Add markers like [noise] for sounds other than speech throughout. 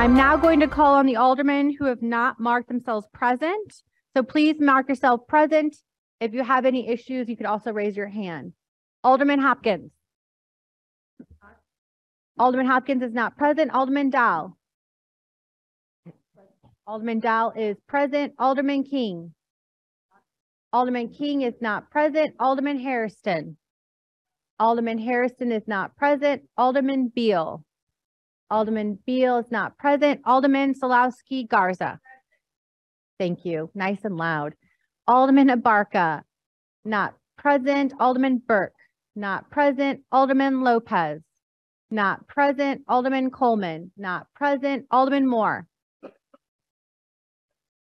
I'm now going to call on the aldermen who have not marked themselves present. So please mark yourself present. If you have any issues, you could also raise your hand. Alderman Hopkins. Alderman Hopkins is not present. Alderman Dow. Alderman Dow is present. Alderman King. Alderman King is not present. Alderman Harrison. Alderman Harrison is not present. Alderman Beale. Alderman Beale is not present. Alderman Sadlowski Garza. Thank you. Nice and loud. Alderman Abarca, not present. Alderman Burke, not present. Alderman Lopez, not present. Alderman Coleman, not present. Alderman Moore.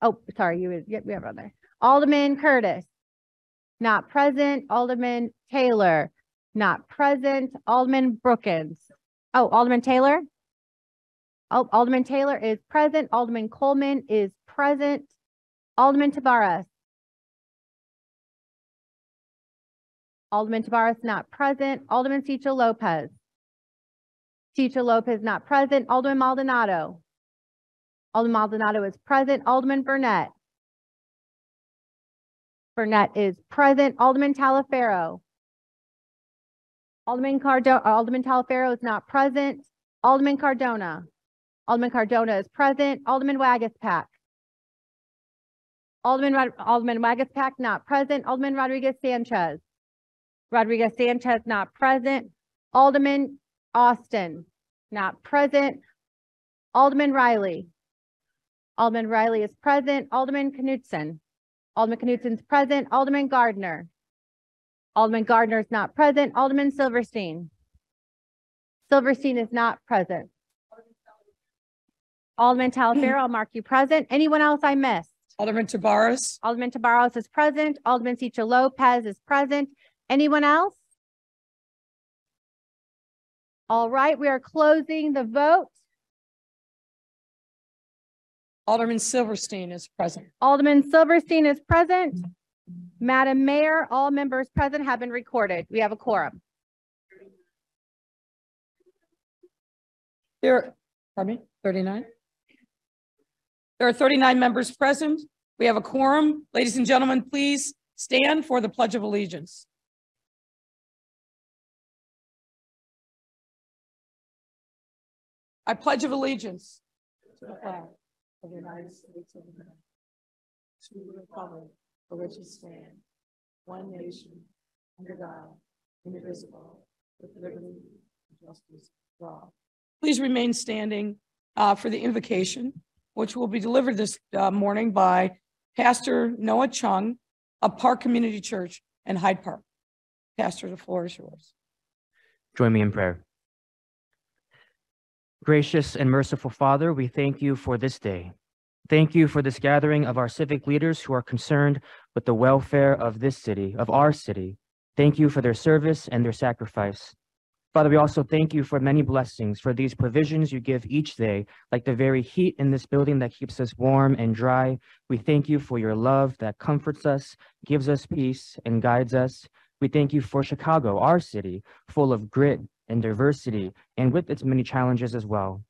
Oh, sorry, you, yeah, we have other. Alderman Curtis, not present. Alderman Taylor, not present. Alderman Brookins. Oh, Alderman Taylor? Alderman Taylor is present. Alderman Coleman is present. Alderman Tabares. Alderman Tabares not present. Alderman Sigcho Lopez. Sigcho Lopez not present. Alderman Maldonado. Alderman Maldonado is present. Alderman Burnett. Burnett is present. Alderman Taliaferro. Alderman Cardona, Alderman Taliaferro is not present. Alderman Cardona. Alderman Cardona is present. Alderman Waguespack. Alderman, Rod- Alderman Waguespack not present. Alderman Rodriguez Sanchez. Rodriguez Sanchez not present. Alderman Austin not present. Alderman Reilly. Alderman Reilly is present. Alderman Knudsen. Alderman Knudsen's present. Alderman Gardiner. Alderman Gardiner is not present. Alderman Silverstein. Silverstein is not present. Alderman Taliaferro, I'll mark you present. Anyone else I missed? Alderman Tabares, Alderman Tabares is present. Alderman Sigcho Lopez is present. Anyone else? All right, we are closing the vote. Alderman Silverstein is present. Alderman Silverstein is present. Madam Mayor, all members present have been recorded. We have a quorum. There, pardon me, thirty-nine? There are thirty-nine members present. We have a quorum. Ladies and gentlemen, please stand for the Pledge of Allegiance. I pledge of allegiance to the flag of the United States of America, to the republic for which it stands, one nation, under God, indivisible, with liberty and justice for all. Please remain standing uh, for the invocation, which will be delivered this uh, morning by Pastor Noah Chung of Park Community Church in Hyde Park. Pastor, the floor is yours. Join me in prayer. Gracious and merciful Father, we thank you for this day. Thank you for this gathering of our civic leaders who are concerned with the welfare of this city, of our city. Thank you for their service and their sacrifice. Father, we also thank you for many blessings, for these provisions you give each day, like the very heat in this building that keeps us warm and dry. We thank you for your love that comforts us, gives us peace, and guides us. We thank you for Chicago, our city, full of grit and diversity, and with its many challenges as well.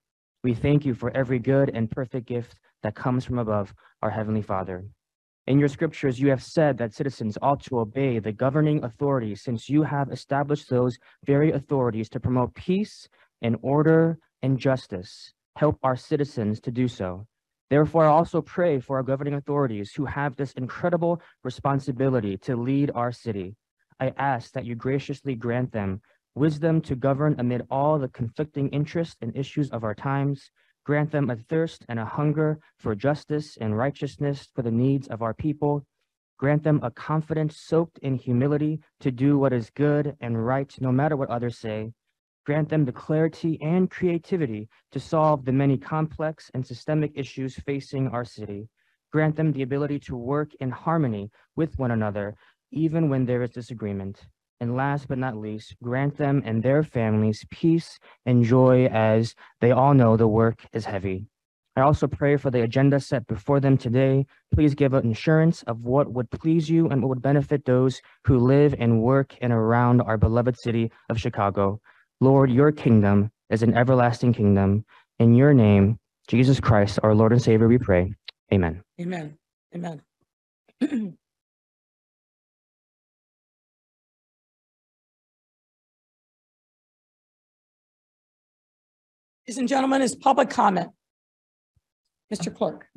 We thank you for every good and perfect gift that comes from above, our Heavenly Father. In your scriptures, you have said that citizens ought to obey the governing authorities since you have established those very authorities to promote peace and order and justice. Help our citizens to do so. Therefore, I also pray for our governing authorities who have this incredible responsibility to lead our city. I ask that you graciously grant them wisdom to govern amid all the conflicting interests and issues of our times, grant them a thirst and a hunger for justice and righteousness for the needs of our people, grant them a confidence soaked in humility to do what is good and right no matter what others say, grant them the clarity and creativity to solve the many complex and systemic issues facing our city, grant them the ability to work in harmony with one another even when there is disagreement. And last but not least, grant them and their families peace and joy as they all know the work is heavy. I also pray for the agenda set before them today. Please give an assurance of what would please you and what would benefit those who live and work in around our beloved city of Chicago. Lord, your kingdom is an everlasting kingdom. In your name, Jesus Christ, our Lord and Savior, we pray. Amen. Amen. Amen. [clears throat] Ladies and gentlemen, is public comment. Mr. Clerk.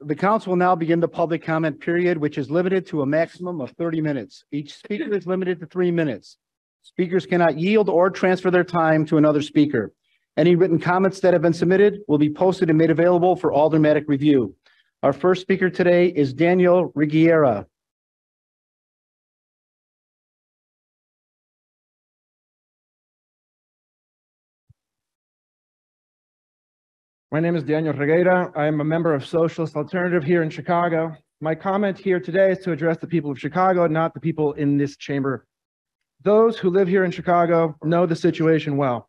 The council will now begin the public comment period, which is limited to a maximum of thirty minutes. Each speaker is limited to three minutes. Speakers cannot yield or transfer their time to another speaker. Any written comments that have been submitted will be posted and made available for automatic review. Our first speaker today is Daniel Regueira. My name is Daniel Regueira. I am a member of Socialist Alternative here in Chicago. My comment here today is to address the people of Chicago, not the people in this chamber. Those who live here in Chicago know the situation well.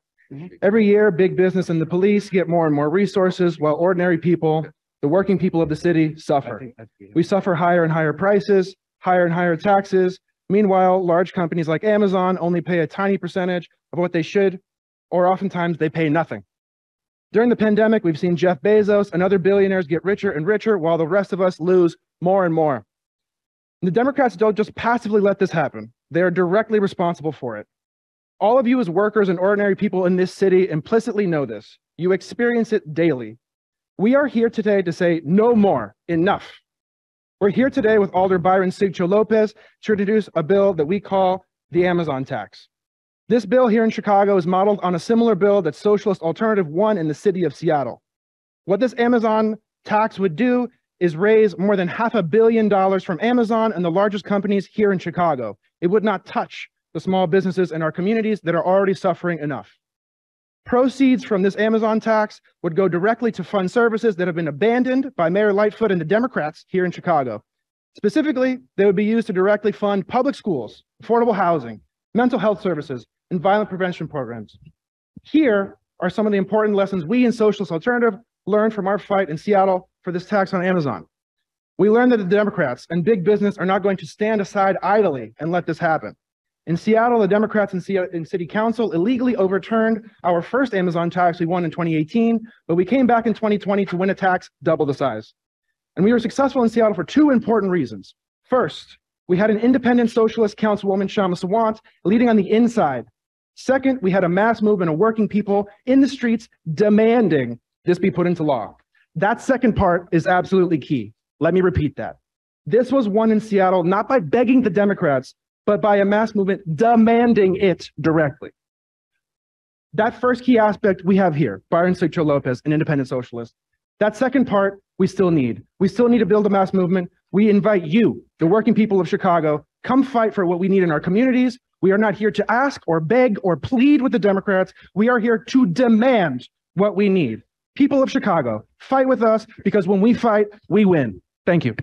Every year, big business and the police get more and more resources, while ordinary people, the working people of the city, suffer. We suffer higher and higher prices, higher and higher taxes. Meanwhile, large companies like Amazon only pay a tiny percentage of what they should, or oftentimes they pay nothing. During the pandemic, we've seen Jeff Bezos and other billionaires get richer and richer while the rest of us lose more and more. The Democrats don't just passively let this happen. They are directly responsible for it. All of you as workers and ordinary people in this city implicitly know this. You experience it daily. We are here today to say no more, enough. We're here today with Alder Byron Sigcho Lopez to introduce a bill that we call the Amazon tax. This bill here in Chicago is modeled on a similar bill that Socialist Alternative won in the city of Seattle. What this Amazon tax would do is raise more than half a billion dollars from Amazon and the largest companies here in Chicago. It would not touch the small businesses in our communities that are already suffering enough. Proceeds from this Amazon tax would go directly to fund services that have been abandoned by Mayor Lightfoot and the Democrats here in Chicago. Specifically, they would be used to directly fund public schools, affordable housing, mental health services, and violent prevention programs. Here are some of the important lessons we in Socialist Alternative learned from our fight in Seattle for this tax on Amazon. We learned that the Democrats and big business are not going to stand aside idly and let this happen. In Seattle, the Democrats in, C- in City Council illegally overturned our first Amazon tax we won in 2018, but we came back in 2020 to win a tax double the size. And we were successful in Seattle for two important reasons. First, we had an independent socialist councilwoman, Kshama Sawant, leading on the inside. Second, we had a mass movement of working people in the streets demanding this be put into law. That second part is absolutely key. Let me repeat that. This was won in Seattle not by begging the Democrats, but by a mass movement demanding it directly. That first key aspect we have here, Byron Sigcho Lopez, an independent socialist. That second part we still need. We still need to build a mass movement. We invite you, the working people of Chicago, come fight for what we need in our communities. We are not here to ask or beg or plead with the Democrats. We are here to demand what we need. People of Chicago, fight with us because when we fight, we win. Thank you.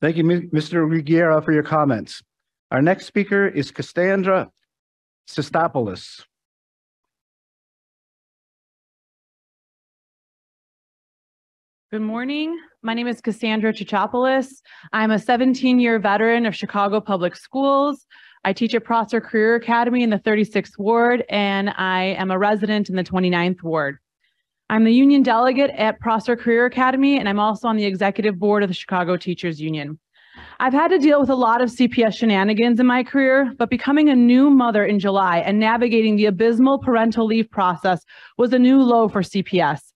Thank you, Mr. Regueira, for your comments. Our next speaker is Cassandra Sestopoulos. Good morning. My name is Cassandra Chichopoulos. I'm a 17-year veteran of Chicago Public Schools. I teach at Prosser Career Academy in the 36th Ward, and I am a resident in the 29th Ward. I'm the union delegate at Prosser Career Academy, and I'm also on the executive board of the Chicago Teachers Union. I've had to deal with a lot of CPS shenanigans in my career, but becoming a new mother in July and navigating the abysmal parental leave process was a new low for CPS.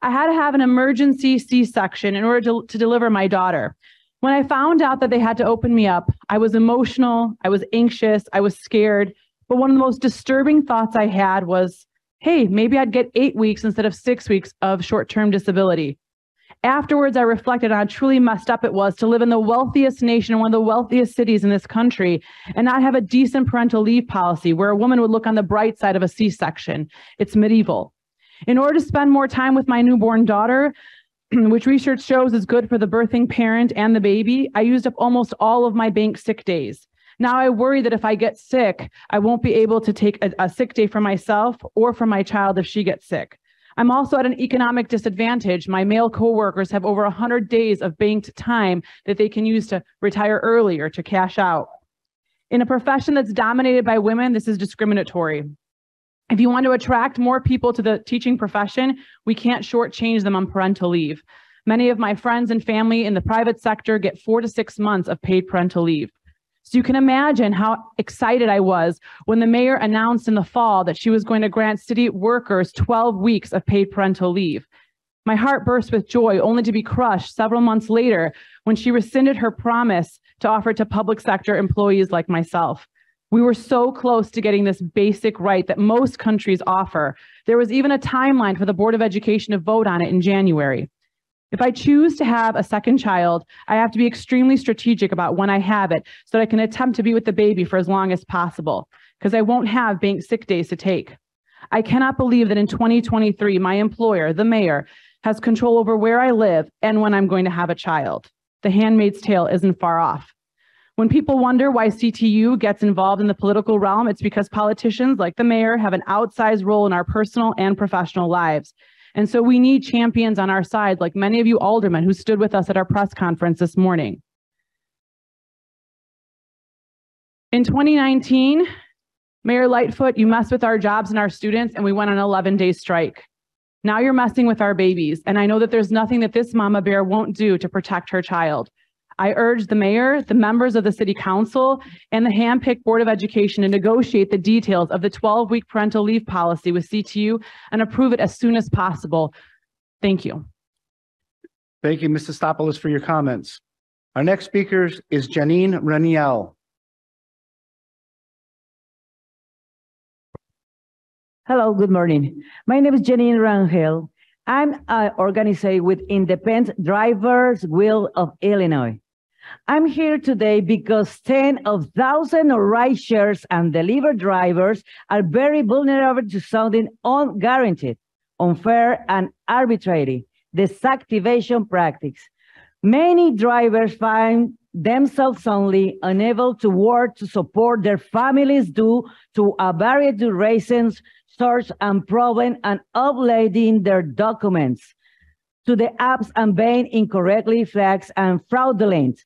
I had to have an emergency C-section in order to, to deliver my daughter. When I found out that they had to open me up, I was emotional, I was anxious, I was scared. But one of the most disturbing thoughts I had was, hey, maybe I'd get eight weeks instead of six weeks of short-term disability. Afterwards, I reflected on how truly messed up it was to live in the wealthiest nation one of the wealthiest cities in this country and not have a decent parental leave policy where a woman would look on the bright side of a C-section. It's medieval. In order to spend more time with my newborn daughter, [clears throat] which research shows is good for the birthing parent and the baby, I used up almost all of my bank sick days. Now I worry that if I get sick, I won't be able to take a, a sick day for myself or for my child if she gets sick. I'm also at an economic disadvantage. My male coworkers have over 100 days of banked time that they can use to retire early or to cash out. In a profession that's dominated by women, this is discriminatory. If you want to attract more people to the teaching profession, we can't shortchange them on parental leave. Many of my friends and family in the private sector get four to six months of paid parental leave. So you can imagine how excited I was when the mayor announced in the fall that she was going to grant city workers 12 weeks of paid parental leave. My heart burst with joy only to be crushed several months later when she rescinded her promise to offer to public sector employees like myself. We were so close to getting this basic right that most countries offer. There was even a timeline for the Board of Education to vote on it in January. If I choose to have a second child, I have to be extremely strategic about when I have it so that I can attempt to be with the baby for as long as possible because I won't have bank sick days to take. I cannot believe that in 2023, my employer, the mayor, has control over where I live and when I'm going to have a child. The handmaid's tale isn't far off. When people wonder why CTU gets involved in the political realm, it's because politicians like the mayor have an outsized role in our personal and professional lives. And so we need champions on our side, like many of you aldermen who stood with us at our press conference this morning. In 2019, Mayor Lightfoot, you messed with our jobs and our students, and we went on an 11 day strike. Now you're messing with our babies. And I know that there's nothing that this mama bear won't do to protect her child. I urge the mayor, the members of the city council, and the handpicked Board of Education to negotiate the details of the 12-week parental leave policy with CTU and approve it as soon as possible. Thank you. Thank you, Mrs. Stopoulos, for your comments. Our next speaker is Janine Reniel. Hello, good morning. My name is Janine Rangel. I'm an organizer with Independent Drivers Guild of Illinois. I'm here today because 10 of thousand ride shares and deliver drivers are very vulnerable to sounding unguaranteed, unfair, and arbitrary desactivation practice. Many drivers find themselves only unable to work to support their families due to a variety of reasons, source and problem and uploading their documents to the apps and being incorrectly flagged and fraudulent,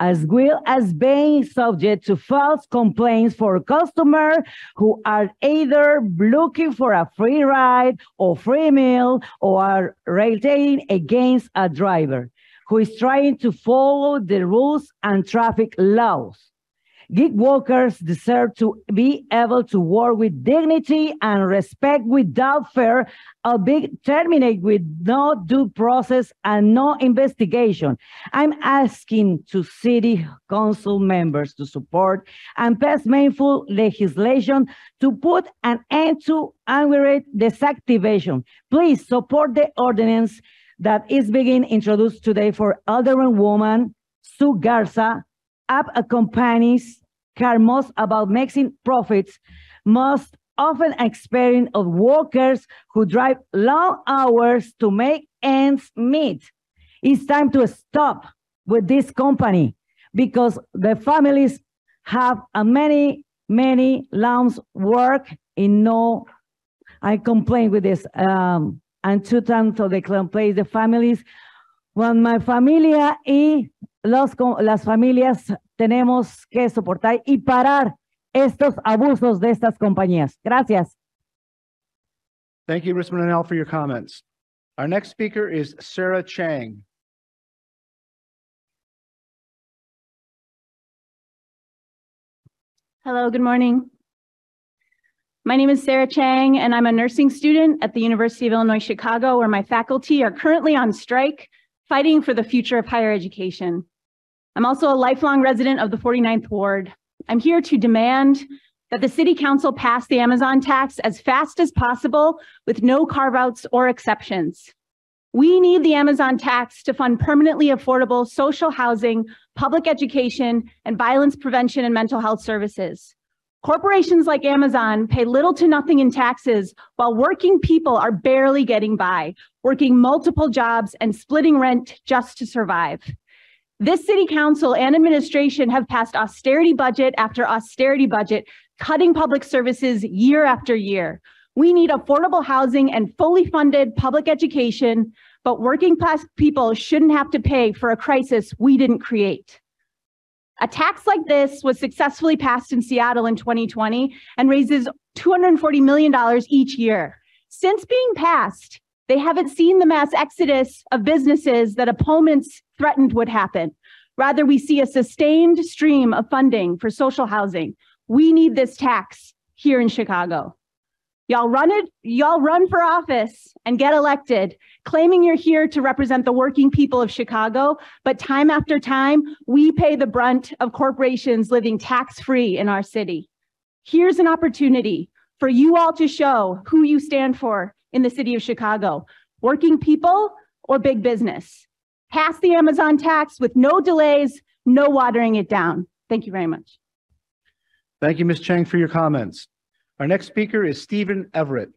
as well as being subject to false complaints for customers who are either looking for a free ride or free meal or are railing against a driver who is trying to follow the rules and traffic laws. Gig workers deserve to be able to work with dignity and respect without fear of being terminated with no due process and no investigation. I'm asking to city council members to support and pass meaningful legislation to put an end to unwarranted desactivation. Please support the ordinance that is being introduced today for Alderman Woman Sue Garza, app companies care most about making profits most often experience of workers who drive long hours to make ends meet. It's time to stop with this company because the families have a many, many long work in no, I complain with this, um, and two times of the complaints, the families, when my familia y los, las familias tenemos que soportar y parar estos abusos de estas compañías. Gracias. Thank you, Ms. Manel, for your comments. Our next speaker is Sarah Chang. Hello, good morning. My name is Sarah Chang, and I'm a nursing student at the University of Illinois Chicago, where my faculty are currently on strike, fighting for the future of higher education. I'm also a lifelong resident of the 49th Ward. I'm here to demand that the City Council pass the Amazon tax as fast as possible with no carve outs or exceptions. We need the Amazon tax to fund permanently affordable social housing, public education, and violence prevention and mental health services. Corporations like Amazon pay little to nothing in taxes while working people are barely getting by, working multiple jobs and splitting rent just to survive. This city council and administration have passed austerity budget after austerity budget, cutting public services year after year. We need affordable housing and fully funded public education, but working class people shouldn't have to pay for a crisis we didn't create. A tax like this was successfully passed in Seattle in 2020 and raises $240 million each year. Since being passed, they haven't seen the mass exodus of businesses that opponents threatened would happen. Rather, we see a sustained stream of funding for social housing. We need this tax here in Chicago. Y'all run it, y'all run for office and get elected, claiming you're here to represent the working people of Chicago. But time after time, we pay the brunt of corporations living tax free in our city. Here's an opportunity for you all to show who you stand for in the city of Chicago working people or big business. Pass the Amazon tax with no delays, no watering it down. Thank you very much. Thank you, Ms. Chang, for your comments. Our next speaker is Stephen Everett.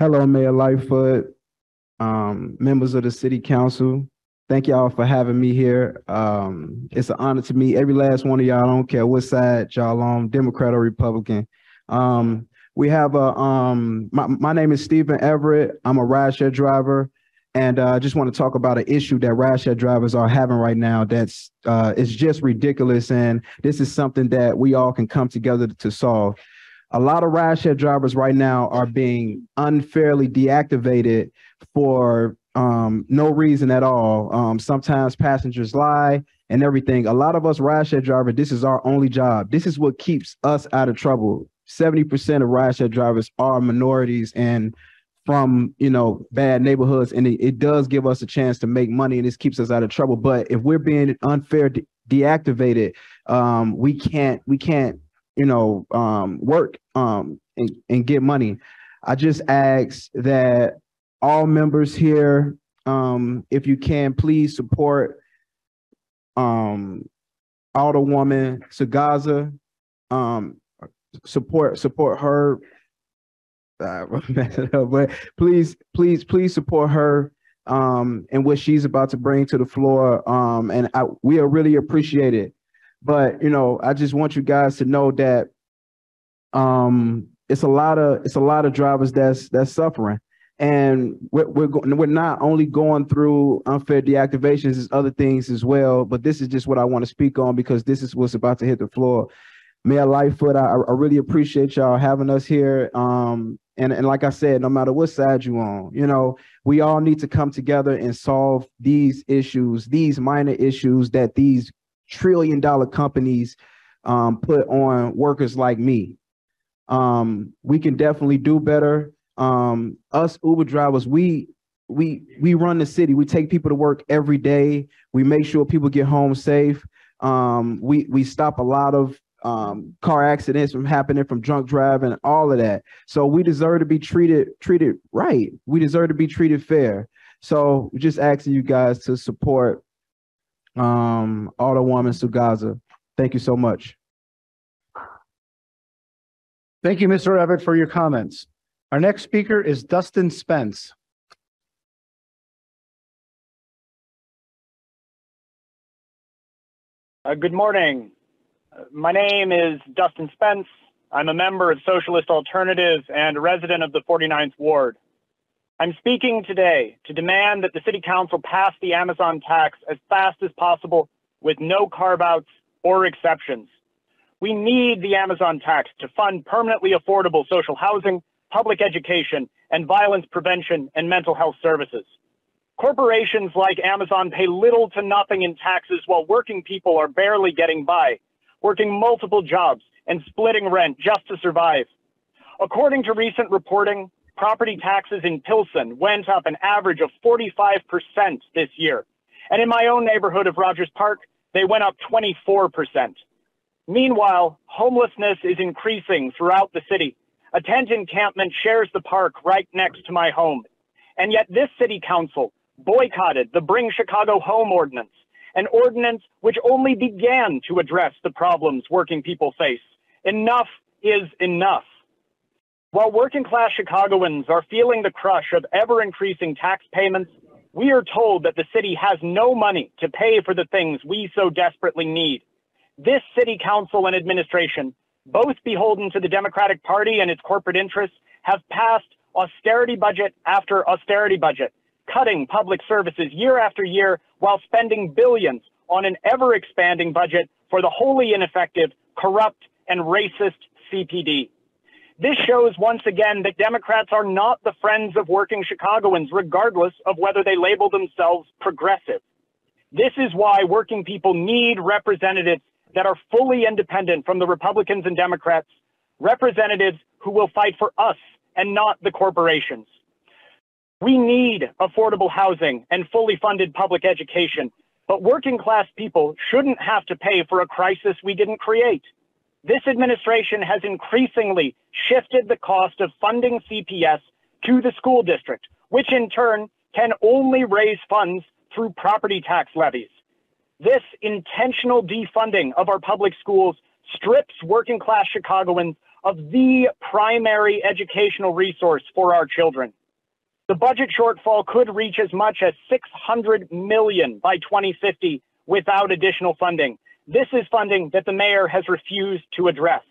Hello, Mayor Lightfoot, um, members of the city council. Thank y'all for having me here. Um, it's an honor to meet every last one of y'all. I don't care what side y'all on, Democrat or Republican. Um, we have a, um, my, my name is Stephen Everett. I'm a rideshare driver. And uh, I just want to talk about an issue that rideshare drivers are having right now that's uh, it's just ridiculous. And this is something that we all can come together to solve. A lot of rideshare drivers right now are being unfairly deactivated for um, no reason at all. Um, sometimes passengers lie and everything. A lot of us rideshare drivers, this is our only job. This is what keeps us out of trouble. 70% of rideshare drivers are minorities and from you know bad neighborhoods and it, it, does give us a chance to make money and this keeps us out of trouble but if we're being unfair de- deactivated um we can't we can't you know um work um and, and get money i just ask that all members here um if you can please support um Alderwoman Sugazza um support support her uh, [laughs] but please, please, please support her um, and what she's about to bring to the floor. Um, and I, we are really appreciate it. But you know, I just want you guys to know that um, it's a lot of it's a lot of drivers that's that's suffering, and we're we're, go- we're not only going through unfair deactivations, there's other things as well. But this is just what I want to speak on because this is what's about to hit the floor. Mayor Lightfoot, I, I really appreciate y'all having us here. Um, and, and like I said, no matter what side you on, you know, we all need to come together and solve these issues, these minor issues that these trillion dollar companies um, put on workers like me. Um, we can definitely do better. Um, us Uber drivers, we we we run the city. We take people to work every day. We make sure people get home safe. Um, we we stop a lot of um, car accidents from happening from drunk driving, all of that. So we deserve to be treated treated right. We deserve to be treated fair. So just asking you guys to support um, Alderwoman Sugazza. Thank you so much. Thank you, Mr. Everett, for your comments. Our next speaker is Dustin Spence. Uh, good morning. My name is Dustin Spence. I'm a member of Socialist Alternative and a resident of the 49th Ward. I'm speaking today to demand that the City Council pass the Amazon tax as fast as possible with no carve outs or exceptions. We need the Amazon tax to fund permanently affordable social housing, public education, and violence prevention and mental health services. Corporations like Amazon pay little to nothing in taxes while working people are barely getting by working multiple jobs and splitting rent just to survive. According to recent reporting, property taxes in Pilsen went up an average of 45% this year. And in my own neighborhood of Rogers Park, they went up 24%. Meanwhile, homelessness is increasing throughout the city. A tent encampment shares the park right next to my home. And yet this city council boycotted the Bring Chicago Home ordinance an ordinance which only began to address the problems working people face. Enough is enough. While working class Chicagoans are feeling the crush of ever increasing tax payments, we are told that the city has no money to pay for the things we so desperately need. This city council and administration, both beholden to the Democratic Party and its corporate interests, have passed austerity budget after austerity budget, cutting public services year after year while spending billions on an ever expanding budget for the wholly ineffective, corrupt, and racist CPD. This shows once again that Democrats are not the friends of working Chicagoans, regardless of whether they label themselves progressive. This is why working people need representatives that are fully independent from the Republicans and Democrats, representatives who will fight for us and not the corporations. We need affordable housing and fully funded public education, but working class people shouldn't have to pay for a crisis we didn't create. This administration has increasingly shifted the cost of funding CPS to the school district, which in turn can only raise funds through property tax levies. This intentional defunding of our public schools strips working class Chicagoans of the primary educational resource for our children. The budget shortfall could reach as much as 600 million by 2050 without additional funding. This is funding that the mayor has refused to address.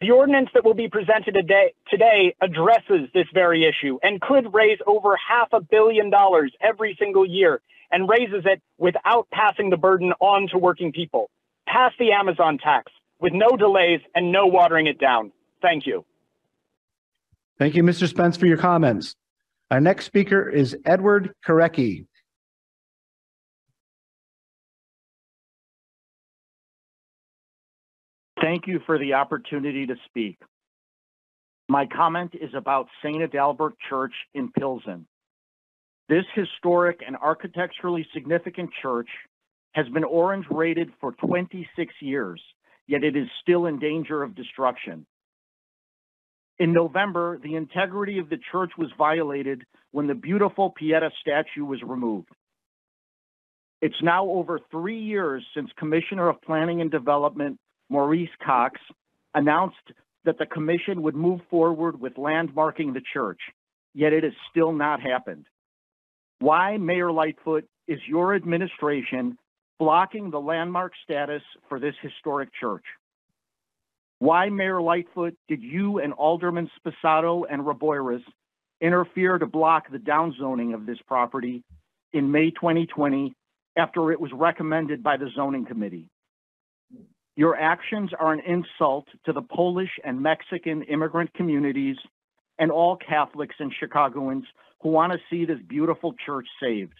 The ordinance that will be presented today, today addresses this very issue and could raise over half a billion dollars every single year and raises it without passing the burden on to working people. Pass the Amazon tax with no delays and no watering it down. Thank you. Thank you, Mr. Spence, for your comments. Our next speaker is Edward Korecki. Thank you for the opportunity to speak. My comment is about St. Adalbert Church in Pilsen. This historic and architecturally significant church has been orange rated for 26 years, yet it is still in danger of destruction. In November, the integrity of the church was violated when the beautiful Pieta statue was removed. It's now over three years since Commissioner of Planning and Development Maurice Cox announced that the commission would move forward with landmarking the church, yet it has still not happened. Why, Mayor Lightfoot, is your administration blocking the landmark status for this historic church? Why, Mayor Lightfoot, did you and Alderman Sposato and Reboyras interfere to block the downzoning of this property in May 2020 after it was recommended by the zoning committee? Your actions are an insult to the Polish and Mexican immigrant communities and all Catholics and Chicagoans who want to see this beautiful church saved.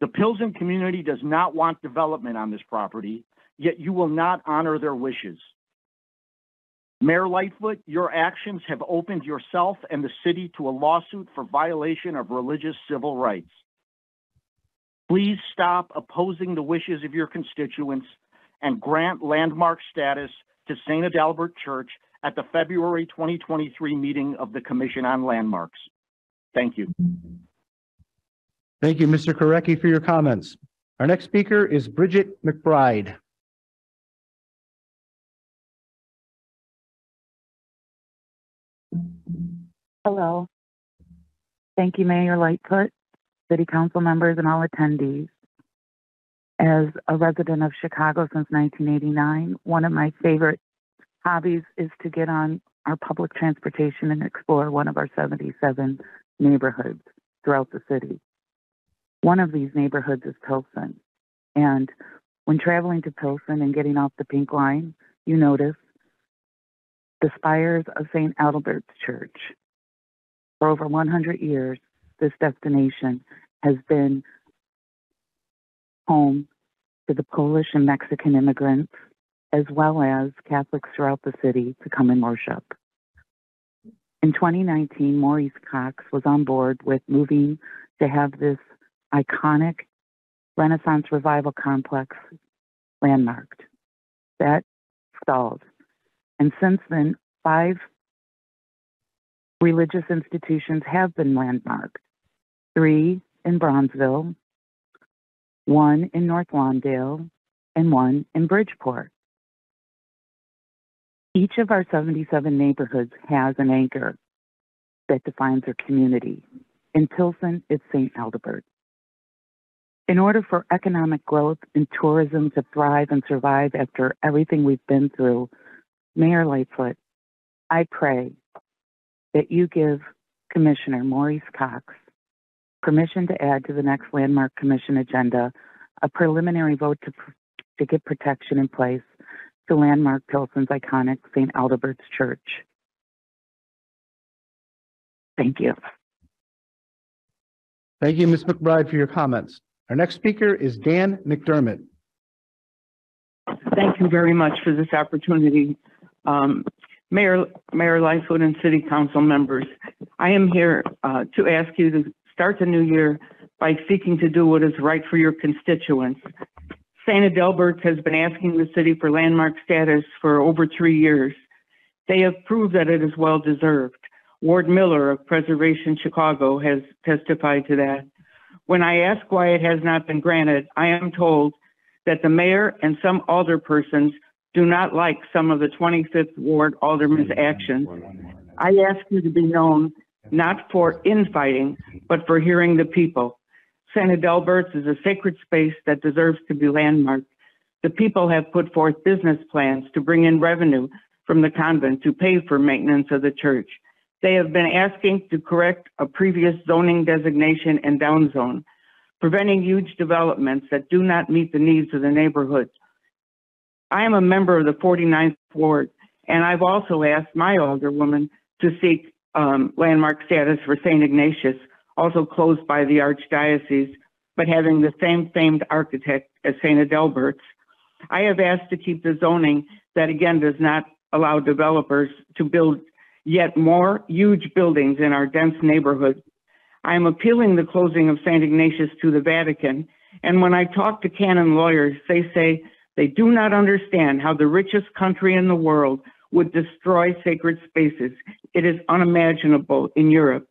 The Pilsen community does not want development on this property, yet you will not honor their wishes. Mayor Lightfoot, your actions have opened yourself and the city to a lawsuit for violation of religious civil rights. Please stop opposing the wishes of your constituents and grant landmark status to St. Adalbert Church at the February 2023 meeting of the Commission on Landmarks. Thank you. Thank you, Mr. Korecki, for your comments. Our next speaker is Bridget McBride. Hello. Thank you, Mayor Lightfoot, City Council members, and all attendees. As a resident of Chicago since 1989, one of my favorite hobbies is to get on our public transportation and explore one of our 77 neighborhoods throughout the city. One of these neighborhoods is Pilsen. And when traveling to Pilsen and getting off the pink line, you notice the spires of St. Adalbert's Church. For over 100 years, this destination has been home to the Polish and Mexican immigrants, as well as Catholics throughout the city to come and worship. In 2019, Maurice Cox was on board with moving to have this iconic Renaissance Revival Complex landmarked. That stalled. And since then, five religious institutions have been landmarked three in Bronzeville, one in North Lawndale, and one in Bridgeport. Each of our 77 neighborhoods has an anchor that defines our community. In Pilsen, it's St. Adalbert. In order for economic growth and tourism to thrive and survive after everything we've been through, Mayor Lightfoot, I pray that you give Commissioner Maurice Cox permission to add to the next Landmark Commission agenda a preliminary vote to, pr- to get protection in place to landmark Pilsen's iconic St. Albert's Church. Thank you. Thank you, Ms. McBride, for your comments. Our next speaker is Dan McDermott. Thank you very much for this opportunity. Um, Mayor, Mayor Lightfoot and City Council members, I am here, uh, to ask you to start the new year by seeking to do what is right for your constituents. St. Adalbert has been asking the city for landmark status for over three years. They have proved that it is well deserved. Ward Miller of Preservation Chicago has testified to that. When I ask why it has not been granted, I am told that the mayor and some alderpersons do not like some of the 25th Ward aldermen's actions. I ask you to be known not for infighting, but for hearing the people. St. Adalbert's is a sacred space that deserves to be landmarked. The people have put forth business plans to bring in revenue from the convent to pay for maintenance of the church. They have been asking to correct a previous zoning designation and downzone, preventing huge developments that do not meet the needs of the neighborhood. I am a member of the 49th Ward, and I've also asked my alderwoman to seek um, landmark status for St. Ignatius, also closed by the Archdiocese, but having the same famed architect as St. Adalbert's. I have asked to keep the zoning that again does not allow developers to build yet more huge buildings in our dense neighborhood. I am appealing the closing of St. Ignatius to the Vatican, and when I talk to canon lawyers, they say they do not understand how the richest country in the world would destroy sacred spaces. It is unimaginable in Europe.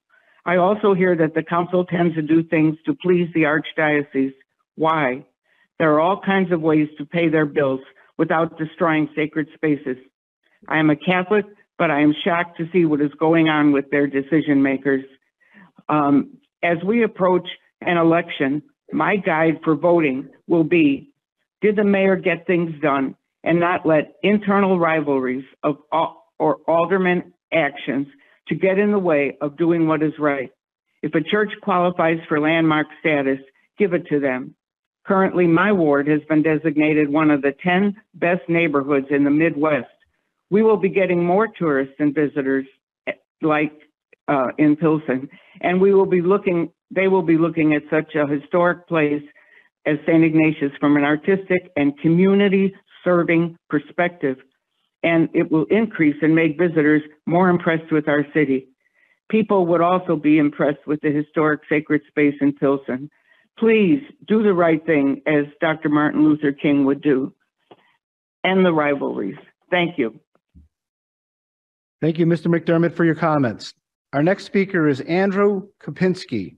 I also hear that the council tends to do things to please the archdiocese. Why? There are all kinds of ways to pay their bills without destroying sacred spaces. I am a Catholic, but I am shocked to see what is going on with their decision makers. Um, as we approach an election, my guide for voting will be, did the mayor get things done and not let internal rivalries of or alderman actions to get in the way of doing what is right? If a church qualifies for landmark status, give it to them. Currently, my ward has been designated one of the 10 best neighborhoods in the Midwest. We will be getting more tourists and visitors eh, like uh, in Pilsen, and we will be looking, they will be looking at such a historic place as St. Ignatius from an artistic and community serving perspective. And it will increase and make visitors more impressed with our city. People would also be impressed with the historic sacred space in Pilsen. Please do the right thing as Dr. Martin Luther King would do. End the rivalries. Thank you. Thank you, Mr. McDermott, for your comments. Our next speaker is Andrew Kapinski.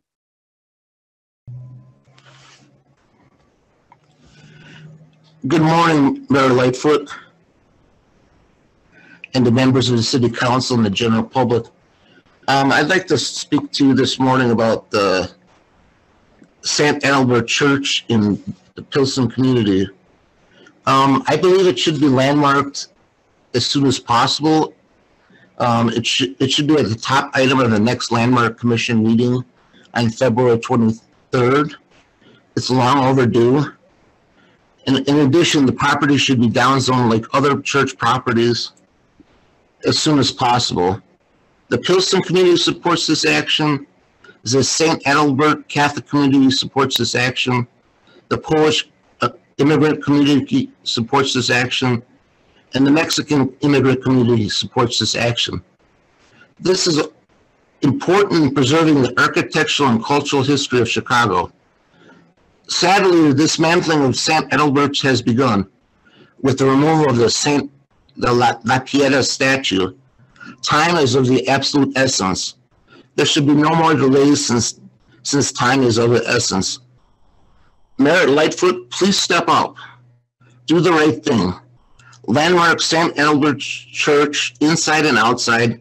Good morning, Mayor Lightfoot, and the members of the city council and the general public. Um, I'd like to speak to you this morning about the St. Albert Church in the Pilsen community. Um, I believe it should be landmarked as soon as possible. Um, it should, it should be at the top item of the next landmark commission meeting on February twenty-third. It's long overdue. In addition, the property should be downzoned like other church properties as soon as possible. The Pilsen community supports this action. The St. Adalbert Catholic community supports this action. The Polish uh, immigrant community supports this action. And the Mexican immigrant community supports this action. This is important in preserving the architectural and cultural history of Chicago. Sadly, the dismantling of St. Adalbert's has begun with the removal of the St. the La, La Pieta statue. Time is of the absolute essence. There should be no more delays since since time is of the essence. Mayor Lightfoot, please step up. Do the right thing. Landmark St. Adalbert's Church inside and outside,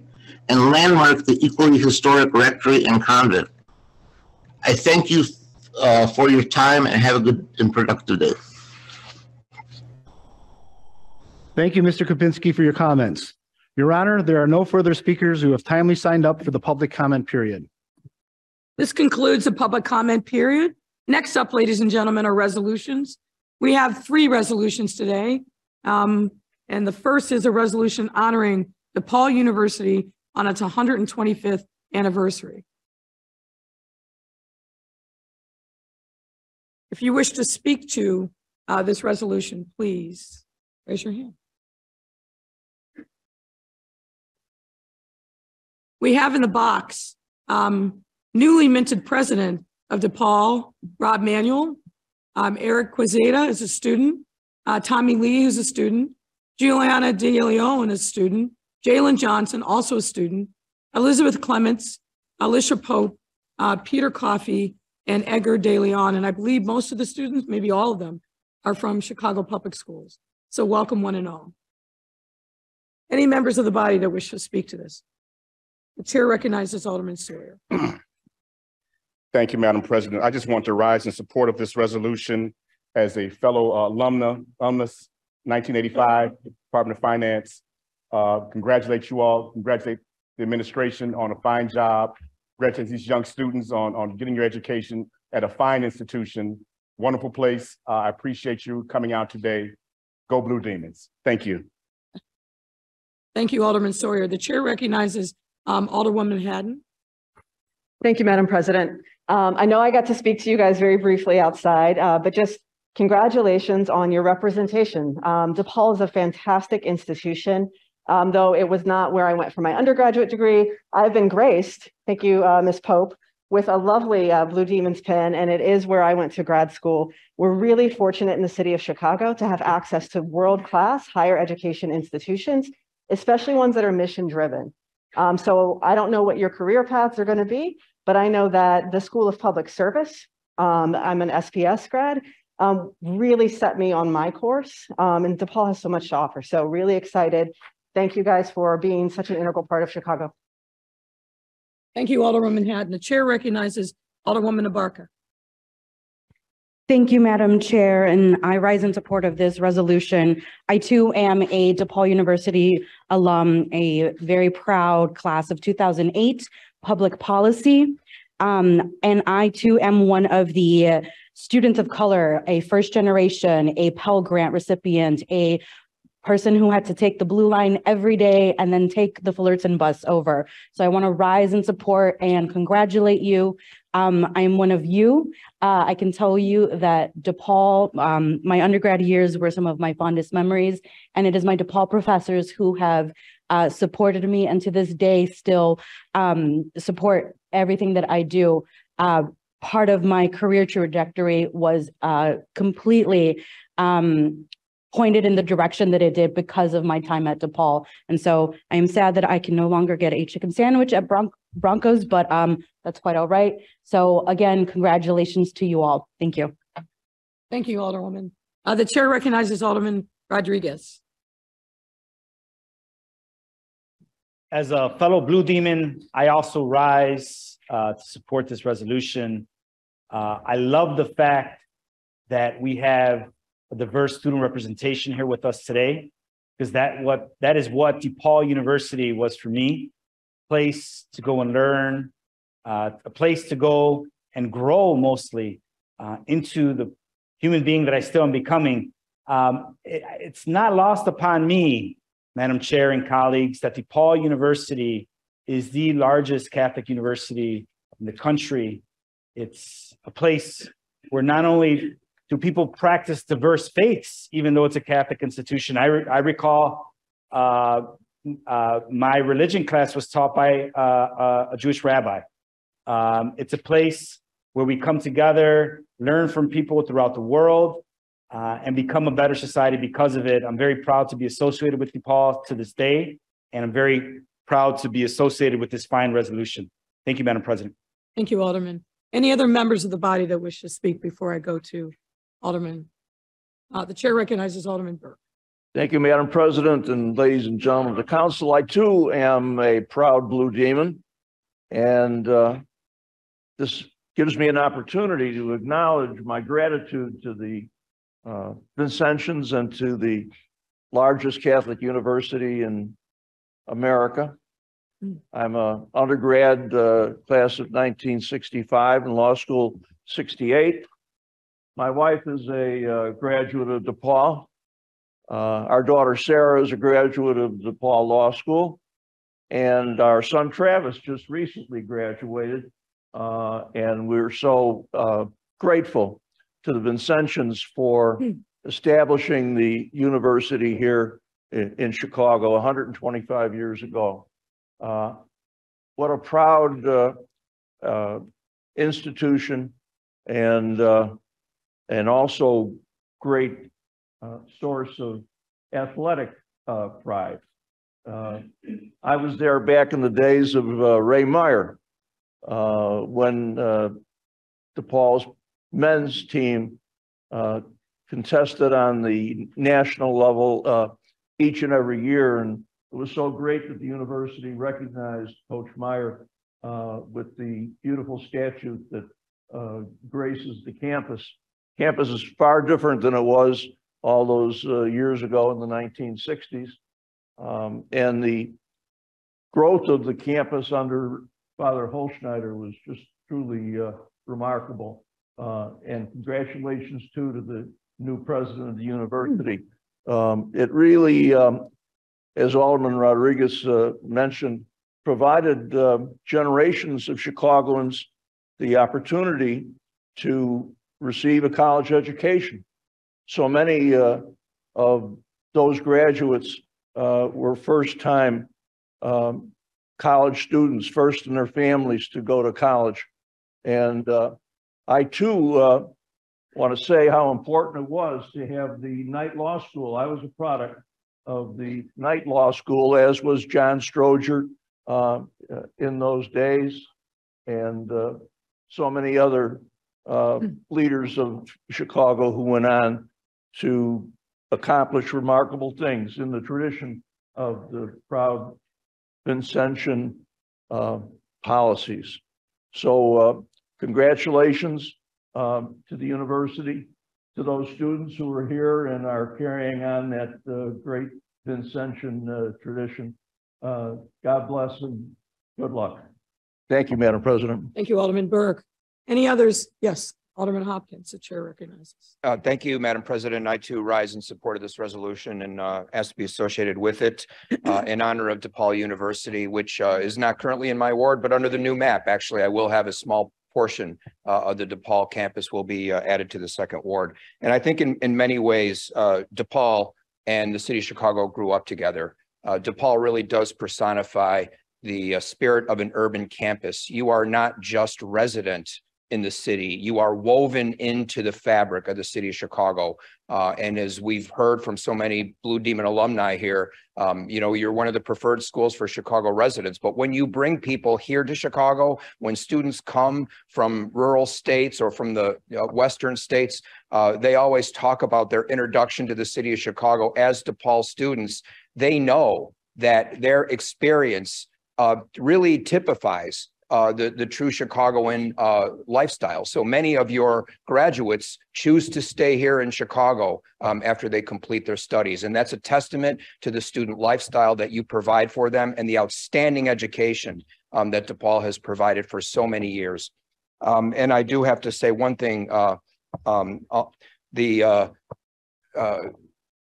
and landmark the equally historic rectory and convent. I thank you uh, for your time and have a good and productive day. Thank you, Mr. Kapinski, for your comments. Your Honor, there are no further speakers who have timely signed up for the public comment period. This concludes the public comment period. Next up, ladies and gentlemen, are resolutions. We have three resolutions today. Um, and the first is a resolution honoring DePaul University on its 125th anniversary. If you wish to speak to uh, this resolution, please raise your hand. We have in the box um, newly minted president of DePaul, Rob Manuel, um, Eric Quezada is a student, uh, Tommy Lee, who's a student, Juliana De Leon is a student, Jalen Johnson, also a student, Elizabeth Clements, Alicia Pope, uh, Peter Coffey, and Edgar De Leon. And I believe most of the students, maybe all of them, are from Chicago Public Schools. So welcome one and all. Any members of the body that wish to speak to this? The chair recognizes Alderman Sawyer. [clears throat] Thank you, Madam President. I just want to rise in support of this resolution as a fellow uh, alumna, alumnus, 1985, Department of Finance. Uh, congratulate you all, congratulate the administration on a fine job, congratulate these young students on, on getting your education at a fine institution, wonderful place. Uh, I appreciate you coming out today. Go Blue Demons. Thank you. Thank you, Alderman Sawyer. The chair recognizes um, Alderwoman Hadden. Thank you, Madam President. Um, I know I got to speak to you guys very briefly outside, uh, but just congratulations on your representation. Um, DePaul is a fantastic institution. Um, though it was not where I went for my undergraduate degree, I've been graced, thank you, uh, Ms. Pope, with a lovely uh, Blue Demons pin, and it is where I went to grad school. We're really fortunate in the city of Chicago to have access to world-class higher education institutions, especially ones that are mission-driven. Um, so I don't know what your career paths are going to be, but I know that the School of Public Service, um, I'm an SPS grad, um, really set me on my course. Um, and DePaul has so much to offer. So really excited. Thank you guys for being such an integral part of Chicago. Thank you, Alderwoman Hadden. The chair recognizes Alderwoman Abarca. Thank you, Madam Chair, and I rise in support of this resolution. I too am a DePaul University alum, a very proud class of 2008 public policy. Um, and I too am one of the students of color, a first generation, a Pell Grant recipient, a person who had to take the blue line every day and then take the Fullerton bus over. So I want to rise in support and congratulate you. Um, I am one of you. Uh, I can tell you that DePaul, um, my undergrad years were some of my fondest memories, and it is my DePaul professors who have uh, supported me and to this day still um, support everything that I do. Uh, part of my career trajectory was uh, completely um, pointed in the direction that it did because of my time at DePaul. And so I am sad that I can no longer get a chicken sandwich at Bron Broncos, but um, that's quite all right. So again, congratulations to you all. Thank you. Thank you, Alderwoman. Uh, the chair recognizes Alderman Rodriguez. As a fellow Blue Demon, I also rise uh, to support this resolution. Uh, I love the fact that we have a diverse student representation here with us today, because that what that is what DePaul University was for me, place to go and learn, uh, a place to go and grow mostly uh, into the human being that I still am becoming. Um, it, it's not lost upon me, Madam Chair and colleagues, that DePaul University is the largest Catholic university in the country. It's a place where not only do people practice diverse faiths, even though it's a Catholic institution? I, re I recall uh, uh, my religion class was taught by uh, uh, a Jewish rabbi. Um, it's a place where we come together, learn from people throughout the world, uh, and become a better society because of it. I'm very proud to be associated with DePaul to this day, and I'm very proud to be associated with this fine resolution. Thank you, Madam President. Thank you, Alderman. Any other members of the body that wish to speak before I go to Alderman. Uh, the chair recognizes Alderman Burke. Thank you, Madam President and ladies and gentlemen of the council. I too am a proud blue demon. And uh, this gives me an opportunity to acknowledge my gratitude to the uh, Vincentians and to the largest Catholic university in America. I'm a undergrad uh, class of 1965 and law school 68. My wife is a uh, graduate of DePaul. Uh, our daughter Sarah is a graduate of DePaul Law School. And our son Travis just recently graduated. Uh, and we're so uh, grateful to the Vincentians for establishing the university here in, in Chicago 125 years ago. Uh, what a proud uh, uh, institution and uh, and also great source of athletic uh, pride. Uh, I was there back in the days of uh, Ray Meyer uh, when uh, DePaul's men's team uh, contested on the national level uh, each and every year. And it was so great that the university recognized Coach Meyer uh, with the beautiful statue that uh, graces the campus. Campus is far different than it was all those uh, years ago in the 1960s. Um, and the growth of the campus under Father Holtschneider was just truly uh, remarkable. Uh, and congratulations too to the new president of the university. Um, it really, um, as Alderman Rodriguez uh, mentioned, provided uh, generations of Chicagoans the opportunity to receive a college education. So many uh, of those graduates uh, were first-time um, college students, first in their families to go to college. And uh, I too uh, want to say how important it was to have the night law school. I was a product of the night law school, as was John Stroger uh, uh, in those days, and uh, so many other uh, leaders of Chicago who went on to accomplish remarkable things in the tradition of the proud Vincentian uh, policies. So uh, congratulations um, to the university, to those students who are here and are carrying on that uh, great Vincentian uh, tradition. Uh, God bless and good luck. Thank you, Madam President. Thank you, Alderman Burke. Any others? Yes, Alderman Hopkins, the chair recognizes. Uh, Thank you, Madam President. I too rise in support of this resolution and uh, ask to be associated with it uh, [clears throat] in honor of DePaul University, which uh, is not currently in my ward, but under the new map, actually, I will have a small portion uh, of the DePaul campus will be uh, added to the second ward. And I think in, in many ways, uh, DePaul and the city of Chicago grew up together. Uh, DePaul really does personify the uh, spirit of an urban campus. You are not just resident in the city. You are woven into the fabric of the city of Chicago. Uh, and as we've heard from so many Blue Demon alumni here, um, you know, you're one of the preferred schools for Chicago residents. But when you bring people here to Chicago, when students come from rural states or from the uh, western states, uh, they always talk about their introduction to the city of Chicago as DePaul students. They know that their experience uh, really typifies uh, the, the true Chicagoan uh, lifestyle. So many of your graduates choose to stay here in Chicago um, after they complete their studies. And that's a testament to the student lifestyle that you provide for them and the outstanding education um, that DePaul has provided for so many years. Um, and I do have to say one thing, uh, um, uh, the uh,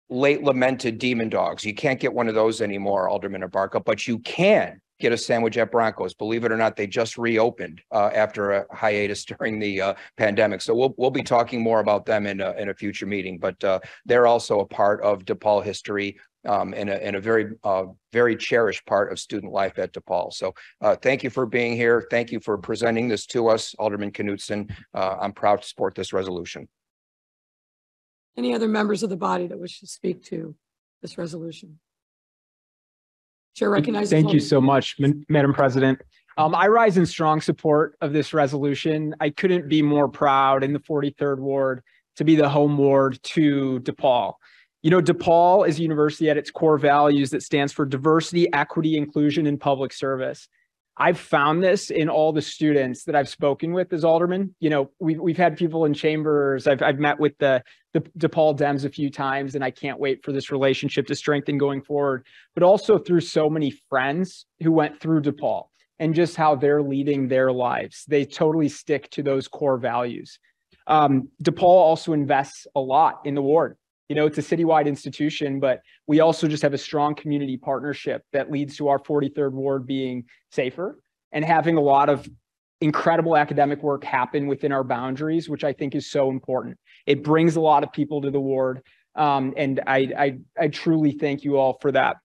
late lamented demon dogs. You can't get one of those anymore, Alderman Abarca, but you can get a sandwich at Broncos. Believe it or not, they just reopened uh, after a hiatus [laughs] during the uh, pandemic. So we'll we'll be talking more about them in a, in a future meeting. But uh, they're also a part of DePaul history um, and, a, and a very uh, very cherished part of student life at DePaul. So uh, thank you for being here. Thank you for presenting this to us, Alderman Knudsen. Uh, I'm proud to support this resolution. Any other members of the body that wish to speak to this resolution? Chair recognizes. Thank you so much, Madam President. Um, I rise in strong support of this resolution. I couldn't be more proud in the 43rd Ward to be the home ward to DePaul. You know, DePaul is a university at its core values that stands for diversity, equity, inclusion, and public service. I've found this in all the students that I've spoken with as alderman. You know, we've, we've had people in chambers. I've, I've met with the, DePaul Dems a few times, and I can't wait for this relationship to strengthen going forward, but also through so many friends who went through DePaul and just how they're leading their lives. They totally stick to those core values. Um, DePaul also invests a lot in the ward. You know, it's a citywide institution, but we also just have a strong community partnership that leads to our 43rd ward being safer and having a lot of incredible academic work happen within our boundaries, which I think is so important. It brings a lot of people to the ward. Um, and I, I, I truly thank you all for that.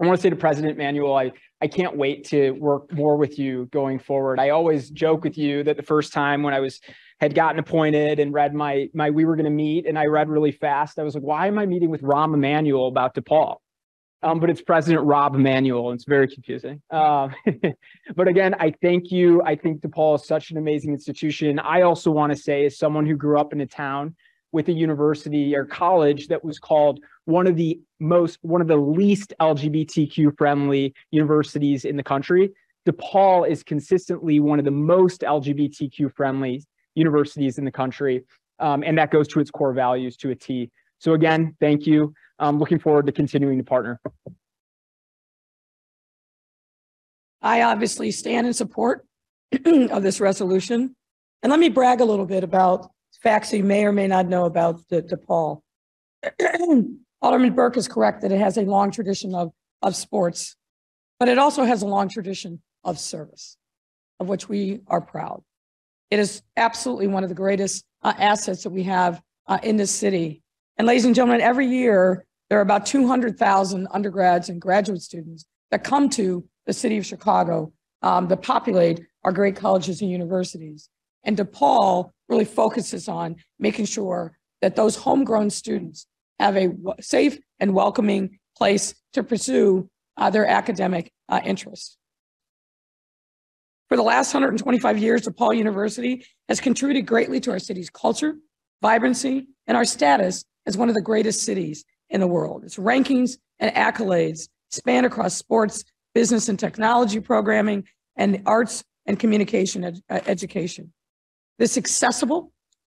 I want to say to President Manuel, I, I can't wait to work more with you going forward. I always joke with you that the first time when I was had gotten appointed and read my my we were going to meet and I read really fast. I was like, why am I meeting with Rahm Emanuel about DePaul? Um, but it's President Rob Emanuel. And it's very confusing. Um, [laughs] but again, I thank you. I think DePaul is such an amazing institution. I also want to say, as someone who grew up in a town with a university or college that was called one of the most, one of the least LGBTQ friendly universities in the country, DePaul is consistently one of the most LGBTQ friendly universities in the country. Um, and that goes to its core values to a T. So again, thank you. I'm looking forward to continuing to partner. I obviously stand in support [clears throat] of this resolution. And let me brag a little bit about facts you may or may not know about the DePaul. [clears throat] Alderman Burke is correct that it has a long tradition of, of sports, but it also has a long tradition of service, of which we are proud. It is absolutely one of the greatest uh, assets that we have uh, in this city. And ladies and gentlemen, every year there are about 200,000 undergrads and graduate students that come to the city of Chicago um, that populate our great colleges and universities. And DePaul really focuses on making sure that those homegrown students have a safe and welcoming place to pursue uh, their academic uh, interests. For the last 125 years, DePaul University has contributed greatly to our city's culture, vibrancy, and our status as one of the greatest cities in the world. Its rankings and accolades span across sports, business and technology programming, and arts and communication ed uh, education. This accessible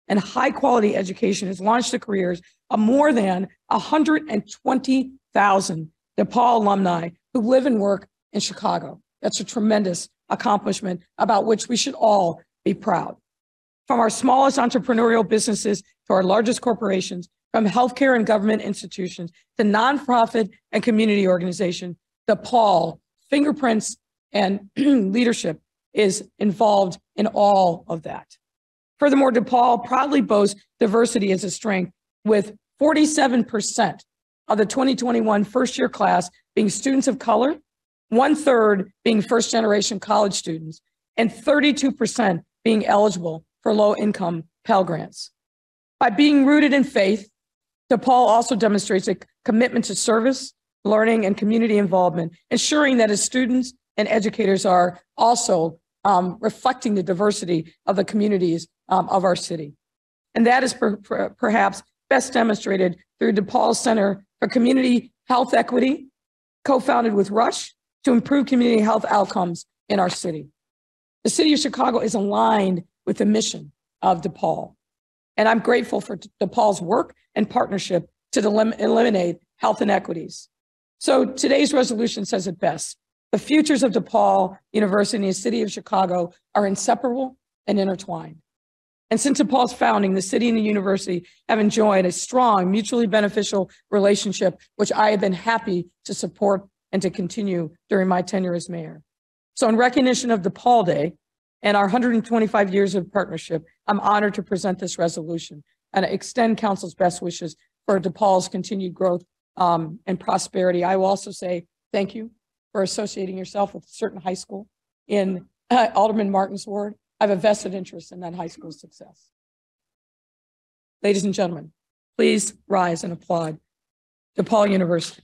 and high quality education has launched the careers of more than 120,000 DePaul alumni who live and work in Chicago. That's a tremendous accomplishment about which we should all be proud. From our smallest entrepreneurial businesses to our largest corporations, from healthcare and government institutions to nonprofit and community organizations, the Paul fingerprints and [clears throat] leadership is involved in all of that. Furthermore, DePaul proudly boasts diversity as a strength with 47% of the 2021 first year class being students of color, one third being first generation college students, and 32% being eligible for low income Pell Grants. By being rooted in faith, DePaul also demonstrates a commitment to service, learning, and community involvement, ensuring that its students and educators are also um, reflecting the diversity of the communities um, of our city. And that is per, per, perhaps best demonstrated through DePaul Center for Community Health Equity, co-founded with Rush to improve community health outcomes in our city. The city of Chicago is aligned with the mission of DePaul. And I'm grateful for DePaul's work and partnership to elim eliminate health inequities. So today's resolution says it best. The futures of DePaul University and the city of Chicago are inseparable and intertwined. And since DePaul's founding, the city and the university have enjoyed a strong, mutually beneficial relationship, which I have been happy to support and to continue during my tenure as mayor. So in recognition of DePaul Day, and our 125 years of partnership, I'm honored to present this resolution and extend council's best wishes for DePaul's continued growth um, and prosperity. I will also say thank you for associating yourself with a certain high school in uh, Alderman Martin's ward. I have a vested interest in that high school's success. Ladies and gentlemen, please rise and applaud DePaul University.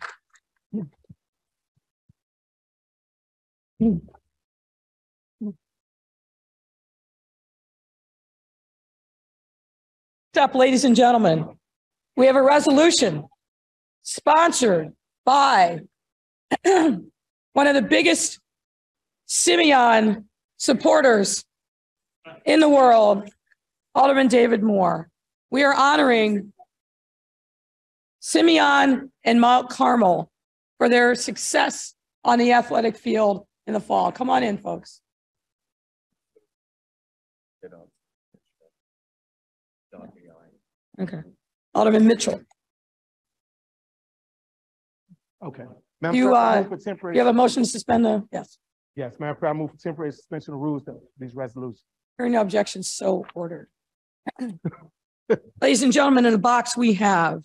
Up, ladies and gentlemen. We have a resolution sponsored by [clears throat] one of the biggest Simeon supporters in the world, Alderman David Moore. We are honoring Simeon and Mount Carmel for their success on the athletic field in the fall. Come on in, folks. Okay. Alderman Mitchell, Okay. Madam you, President, I uh, move for temporary- you have a motion to suspend the, yes. Yes, Madam President, I move for temporary suspension of rules to these resolutions. Hearing no objections, so ordered. Ladies and gentlemen, in the box, we have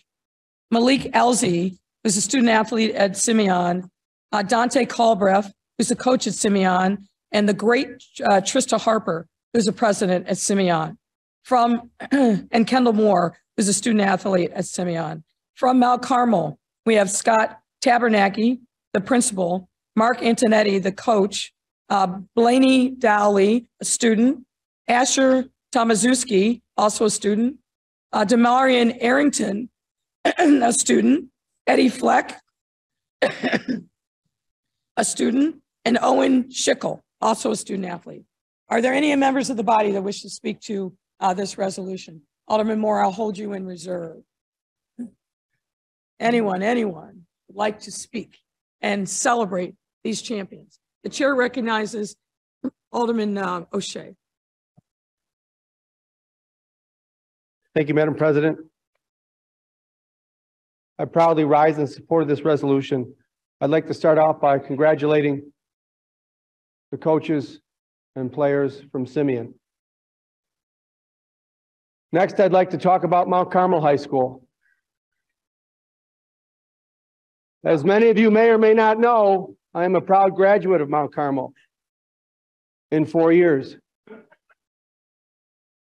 Malik Elzy, who's a student athlete at Simeon, uh, Dante Culbreath, who's a coach at Simeon, and the great uh, Trista Harper, who's a president at Simeon. From, [clears throat] and Kendall Moore, who's a student athlete at Simeon. From Mount Carmel, we have Scott Tabernacki, the principal, Mark Antonetti, the coach, uh, Blaney Dowley, a student, Asher Tomaszewski, also a student, uh, Demarian Arrington, [clears throat] a student, Eddie Fleck, [coughs] a student, and Owen Schickel, also a student athlete. Are there any members of the body that wish to speak to uh, this resolution? Alderman Moore, I'll hold you in reserve. Anyone, anyone like to speak and celebrate these champions? The chair recognizes Alderman uh, O'Shea. Thank you, Madam President. I proudly rise in support of this resolution. I'd like to start off by congratulating the coaches and players from Simeon. Next, I'd like to talk about Mount Carmel High School. As many of you may or may not know, I am a proud graduate of Mount Carmel in four years.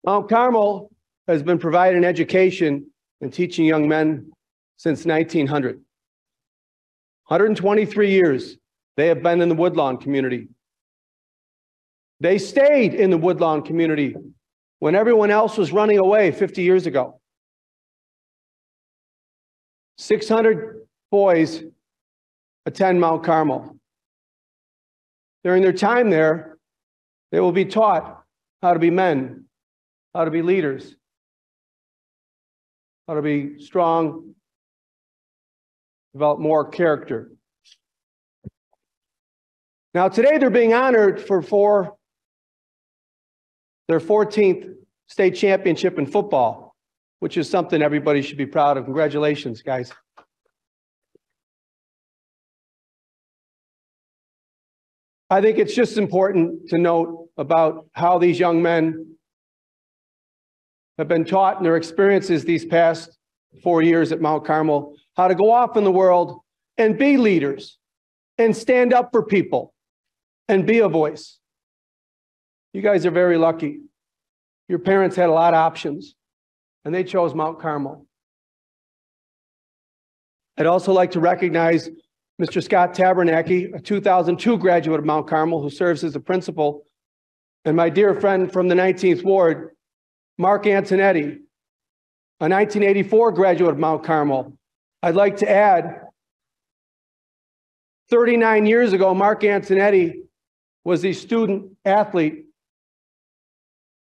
Mount Carmel has been providing education and teaching young men since 1900. 123 years they have been in the Woodlawn community. They stayed in the Woodlawn community when everyone else was running away 50 years ago. 600 boys attend Mount Carmel. During their time there, they will be taught how to be men, how to be leaders, how to be strong, develop more character. Now, today they're being honored for four, their 14th state championship in football, which is something everybody should be proud of. Congratulations, guys. I think it's just important to note about how these young men have been taught in their experiences these past four years at Mount Carmel how to go off in the world and be leaders and stand up for people and be a voice. You guys are very lucky. Your parents had a lot of options and they chose Mount Carmel. I'd also like to recognize Mr. Scott Tabernacki, a 2002 graduate of Mount Carmel who serves as a principal, and my dear friend from the 19th Ward, Mark Antonetti, a 1984 graduate of Mount Carmel. I'd like to add, 39 years ago, Mark Antonetti was a student athlete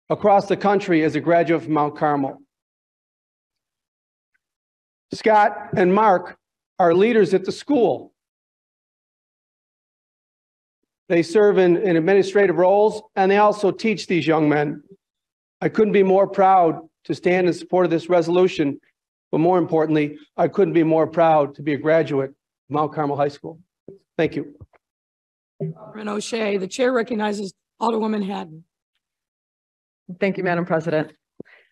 across the country as a graduate from Mount Carmel. Scott and Mark are leaders at the school. They serve in, in administrative roles and they also teach these young men. I couldn't be more proud to stand in support of this resolution, but more importantly, I couldn't be more proud to be a graduate of Mount Carmel High School. Thank you. Alderman O'Shea, the chair recognizes Alderwoman Hadden. Thank you, Madam President.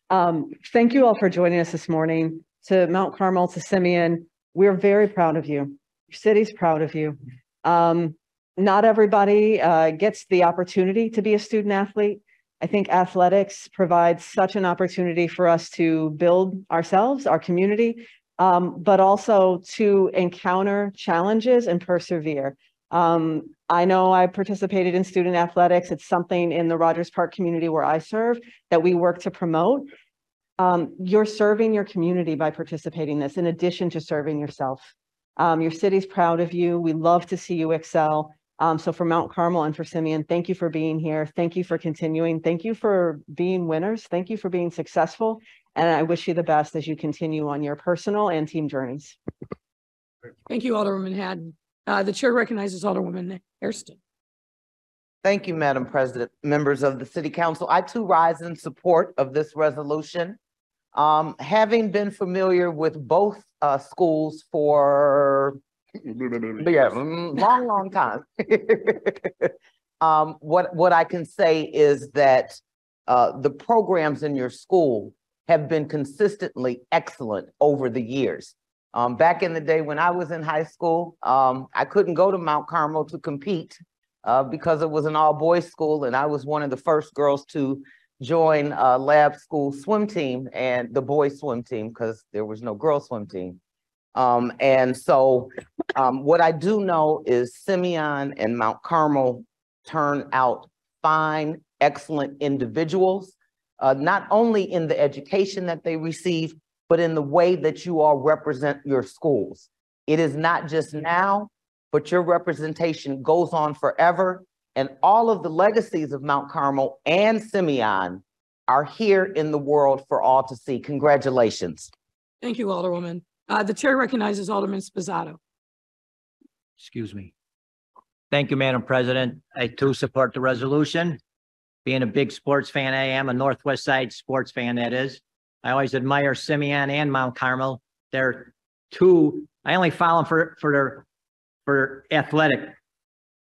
Um, thank you all for joining us this morning. To Mount Carmel, to Simeon, we're very proud of you. Your city's proud of you. Um, not everybody uh, gets the opportunity to be a student athlete. I think athletics provides such an opportunity for us to build ourselves, our community, um, but also to encounter challenges and persevere. Um, I know I participated in student athletics. It's something in the Rogers Park community where I serve that we work to promote. Um, you're serving your community by participating in this in addition to serving yourself. Um, your city's proud of you. We love to see you excel. Um, so for Mount Carmel and for Simeon, thank you for being here. Thank you for continuing. Thank you for being winners. Thank you for being successful. And I wish you the best as you continue on your personal and team journeys. Thank you, Alderman Hadden. Uh, the chair recognizes Alderwoman Hairston. Thank you, Madam President. Members of the City Council, I too rise in support of this resolution. Um, having been familiar with both uh, schools for [laughs] yeah, long, long time. [laughs] um, what what I can say is that uh, the programs in your school have been consistently excellent over the years. Um, back in the day when I was in high school, um, I couldn't go to Mount Carmel to compete uh, because it was an all boys school, and I was one of the first girls to join a lab school swim team and the boys swim team because there was no girls swim team. Um, and so um, what I do know is Simeon and Mount Carmel turn out fine, excellent individuals, uh, not only in the education that they receive, but in the way that you all represent your schools. It is not just now, but your representation goes on forever. And all of the legacies of Mount Carmel and Simeon are here in the world for all to see. Congratulations. Thank you, Alderwoman. Uh, the chair recognizes Alderman Sposato. Excuse me. Thank you, Madam President. I too support the resolution. Being a big sports fan I am, a Northwest Side sports fan that is. I always admire Simeon and Mount Carmel. They're two, I only follow them for, for their, for athletic,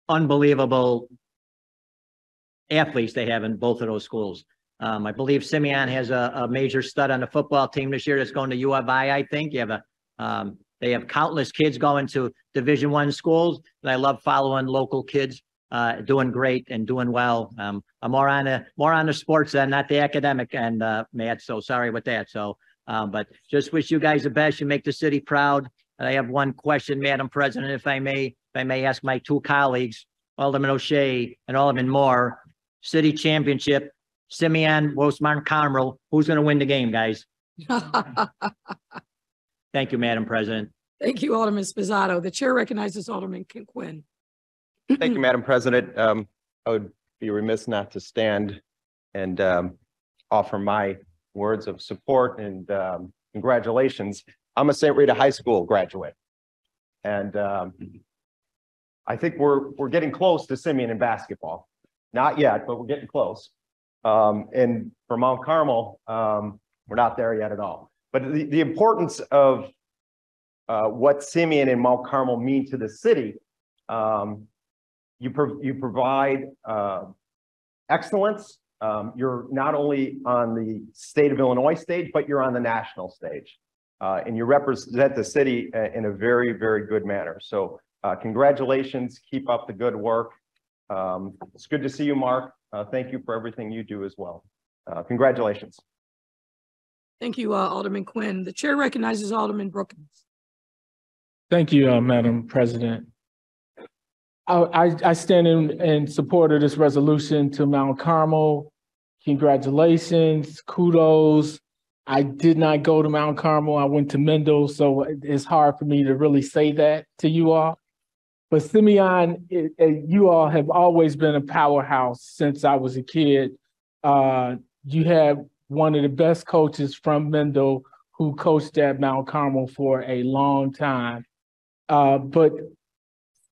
unbelievable athletes they have in both of those schools. Um, I believe Simeon has a, a major stud on the football team this year that's going to U of I, I think. You have a, um, they have countless kids going to Division One schools, and I love following local kids uh, doing great and doing well. Um, I'm more on the more on the sports end, not the academic end, uh, Matt. So sorry with that. So, um, but just wish you guys the best. You make the city proud. And I have one question, Madam President, if I may, if I may ask my two colleagues, Alderman O'Shea and Alderman Moore, city championship, Simeon, Westmont Carmel. Who's going to win the game, guys? [laughs] Thank you, Madam President. Thank you, Alderman Sposato. The chair recognizes Alderman Quinn. Thank you, Madam President. Um, I would be remiss not to stand and um, offer my words of support and um, congratulations. I'm a St. Rita High School graduate. And um, I think we're we're getting close to Simeon in basketball. Not yet, but we're getting close. Um, and for Mount Carmel, um, we're not there yet at all. But the, the importance of uh, what Simeon and Mount Carmel mean to the city, um, you, pro you provide uh, excellence. Um, you're not only on the state of Illinois stage, but you're on the national stage. Uh, and you represent the city uh, in a very, very good manner. So uh, congratulations, keep up the good work. Um, it's good to see you, Mark. Uh, thank you for everything you do as well. Uh, congratulations. Thank you, uh, Alderman Quinn. The chair recognizes Alderman Brookins. Thank you, uh, Madam President. I, I, stand in, in support of this resolution to Mount Carmel. Congratulations, kudos. I did not go to Mount Carmel. I went to Mendel, so it's hard for me to really say that to you all. But Simeon, it, it, you all have always been a powerhouse since I was a kid. Uh, you had one of the best coaches from Mendel who coached at Mount Carmel for a long time. Uh, but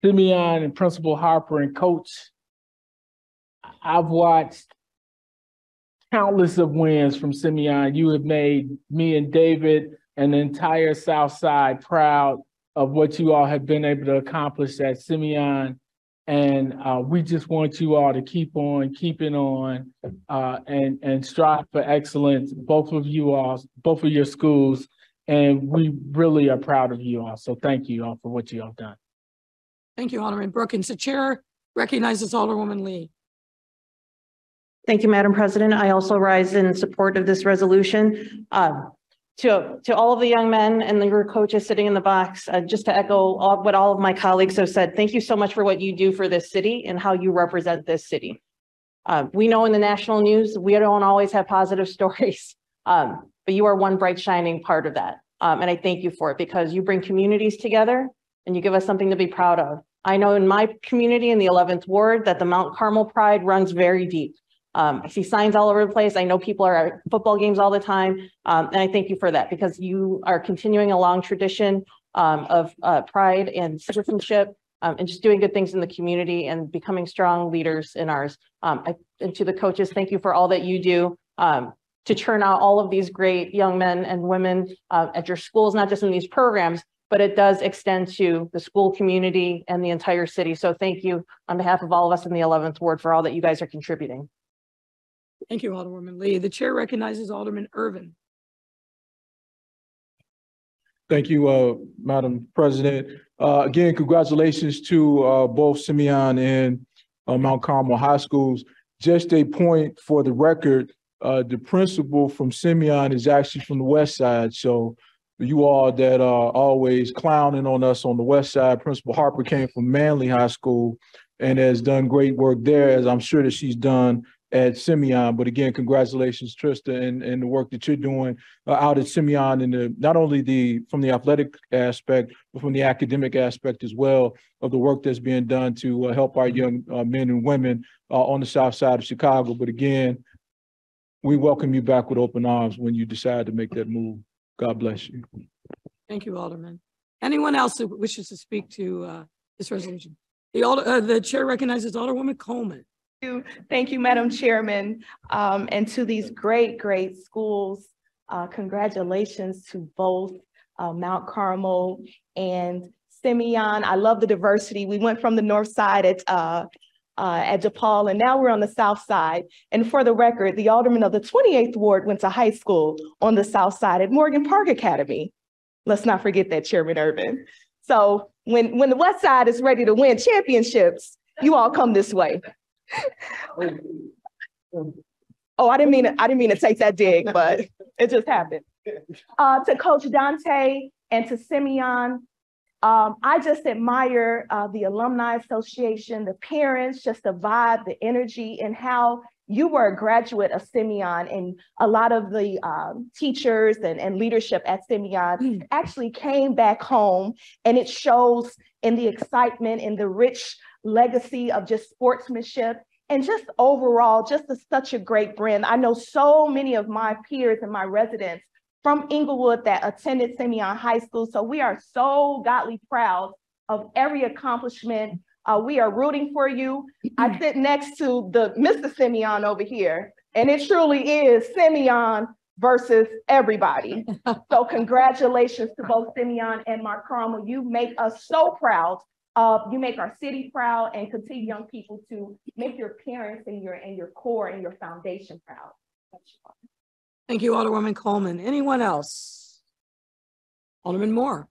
Simeon and Principal Harper and Coach, I've watched countless of wins from Simeon. You have made me and David and the entire South Side proud of what you all have been able to accomplish at Simeon. And uh, we just want you all to keep on keeping on uh, and, and strive for excellence, both of you all, both of your schools. And we really are proud of you all. So thank you all for what you all have done. Thank you, Alderman Brookins. The chair recognizes Alderwoman Lee. Thank you, Madam President. I also rise in support of this resolution. Uh, to, to all of the young men and your coaches sitting in the box, uh, just to echo all, what all of my colleagues have said, thank you so much for what you do for this city and how you represent this city. Uh, we know in the national news, we don't always have positive [laughs] stories, um, but you are one bright shining part of that. Um, and I thank you for it because you bring communities together and you give us something to be proud of. I know in my community in the 11th ward that the Mount Carmel pride runs very deep. Um, I see signs all over the place. I know people are at football games all the time. Um, and I thank you for that because you are continuing a long tradition um, of uh, pride and citizenship um, and just doing good things in the community and becoming strong leaders in ours. Um, I, and to the coaches, thank you for all that you do um, to churn out all of these great young men and women uh, at your schools, not just in these programs, but it does extend to the school community and the entire city. So thank you on behalf of all of us in the 11th ward for all that you guys are contributing. Thank you, Alderwoman Lee. The chair recognizes Alderman Ervin. Thank you, uh, Madam President. Uh, again, congratulations to, uh, both Simeon and, uh, Mount Carmel High Schools. Just a point for the record, uh, the principal from Simeon is actually from the west side, so you all that are always clowning on us on the west side, Principal Harper came from Manley High School and has done great work there, as I'm sure that she's done at Simeon. But again, congratulations, Trista, and, and the work that you're doing uh, out at Simeon and the, not only the from the athletic aspect, but from the academic aspect as well of the work that's being done to uh, help our young uh, men and women uh, on the south side of Chicago. But again, we welcome you back with open arms when you decide to make that move. God bless you. Thank you, Alderman. Anyone else who wishes to speak to uh, this resolution? The, Alder- uh, the chair recognizes Alderwoman Coleman. Thank you. Thank you, Madam Chairman, um, and to these great, great schools. Uh, congratulations to both, uh, Mount Carmel and Simeon. I love the diversity. We went from the north side at, uh, at DePaul, and now we're on the south side. And for the record, the alderman of the 28th ward went to high school on the south side at Morgan Park Academy. Let's not forget that, Chairman Ervin. So when, when the west side is ready to win championships, you all come this way. Oh, I didn't mean, to- I didn't mean to take that dig, but it just happened. Uh, to Coach Dante and to Simeon, um, I just admire, uh, the Alumni Association, the parents, just the vibe, the energy, and how you were a graduate of Simeon and a lot of the, um, teachers and, and leadership at Simeon actually came back home and it shows in the excitement and the rich legacy of just sportsmanship and just overall, just a, such a great brand. I know so many of my peers and my residents from Englewood that attended Simeon High School. So we are so godly proud of every accomplishment. Uh, we are rooting for you. I sit next to the Mr. Simeon over here, and it truly is Simeon versus everybody. [laughs] So congratulations to both Simeon and Mark Carmel. You make us so proud. Uh, you make our city proud and continue young people to make your parents and your and your core and your foundation proud. Thank you, Alderwoman Coleman. Anyone else? Alderman Moore.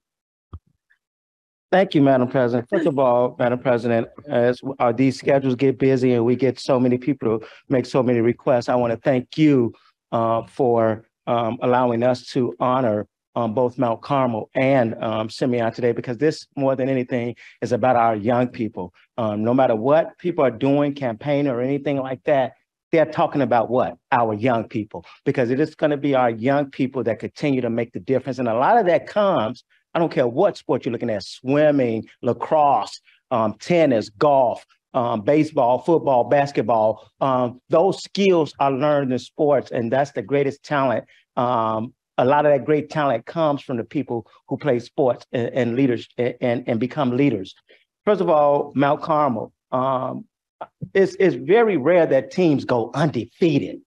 Thank you, Madam President. First of all, Madam President, as these schedules get busy and we get so many people to make so many requests, I want to thank you uh, for um, allowing us to honor um, both Mount Carmel and um, Simeon today, because this more than anything is about our young people. Um, no matter what people are doing, campaign or anything like that, they're talking about what? Our young people, because it is going to be our young people that continue to make the difference. And a lot of that comes, I don't care what sport you're looking at, swimming, lacrosse, um, tennis, golf, um, baseball, football, basketball. Um, those skills are learned in sports, and that's the greatest talent. Um, a lot of that great talent comes from the people who play sports and, and leaders and, and become leaders. First of all, Mount Carmel. Um, it's, it's very rare that teams go undefeated.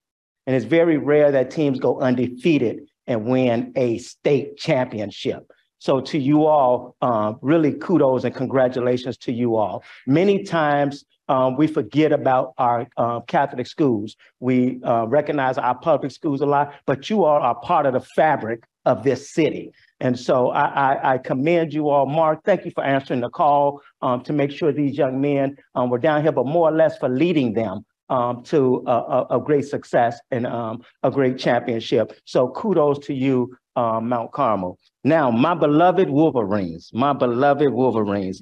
And it's very rare that teams go undefeated and win a state championship. So to you all, um, really kudos and congratulations to you all. Many times um, we forget about our uh, Catholic schools. We uh, recognize our public schools a lot, but you all are part of the fabric of this city. And so I, I, I commend you all. Mark, thank you for answering the call um, to make sure these young men um, were down here, but more or less for leading them um, to a, a, a great success and um, a great championship. So kudos to you, um, Mount Carmel. Now, my beloved Wolverines, my beloved Wolverines.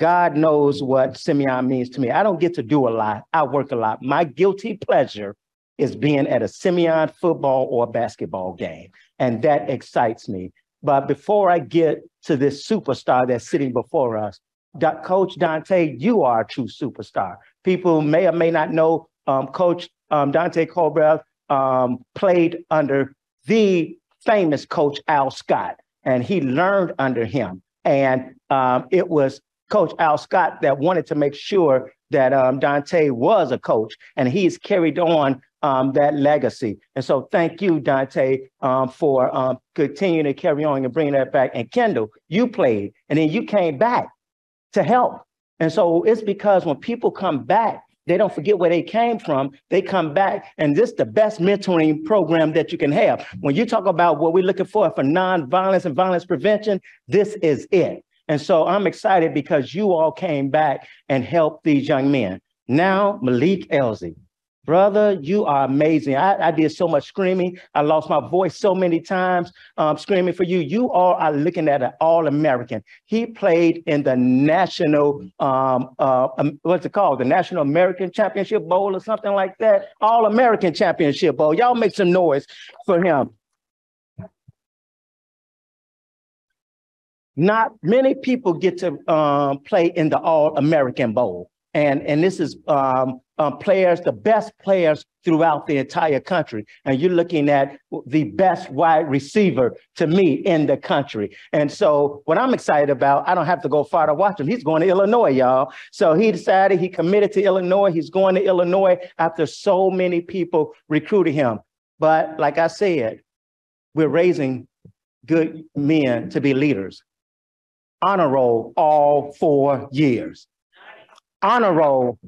God knows what Simeon means to me. I don't get to do a lot. I work a lot. My guilty pleasure is being at a Simeon football or basketball game, and that excites me. But before I get to this superstar that's sitting before us, Do- Coach Dante, you are a true superstar. People may or may not know um, Coach um, Dante Culbreath um, played under the famous Coach Al Scott, and he learned under him. And um, it was Coach Al Scott that wanted to make sure that um, Dante was a coach, and he's carried on um, that legacy. And so, thank you, Dante, um, for um, continuing to carry on and bringing that back. And Kendall, you played, and then you came back to help. And so, it's because when people come back, they don't forget where they came from. They come back, and this is the best mentoring program that you can have. When you talk about what we're looking for for nonviolence and violence prevention, this is it. And so I'm excited because you all came back and helped these young men. Now, Malik Elzy, brother, you are amazing. I, I did so much screaming. I lost my voice so many times um, screaming for you. You all are looking at an All-American. He played in the national, um, uh, um, what's it called? The National American Championship Bowl or something like that. All-American Championship Bowl. Y'all make some noise for him. Not many people get to um, play in the All American Bowl. And, and this is um, um, players, the best players throughout the entire country. And you're looking at the best wide receiver to me in the country. And so what I'm excited about, I don't have to go far to watch him. He's going to Illinois, y'all. So he decided he committed to Illinois. He's going to Illinois after so many people recruited him. But like I said, we're raising good men to be leaders honor roll all four years. Honor roll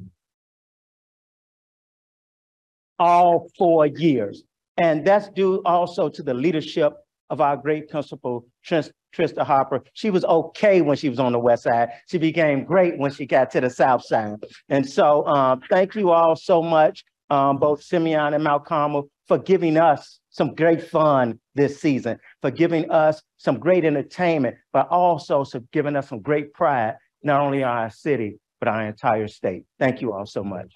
all four years. And that's due also to the leadership of our great principal, Trista Harper. She was okay when she was on the west side. She became great when she got to the south side. And so um, thank you all so much, um, both Simeon and Carmel, for giving us some great fun this season, for giving us some great entertainment, but also for giving us some great pride, not only our city, but our entire state. Thank you all so much.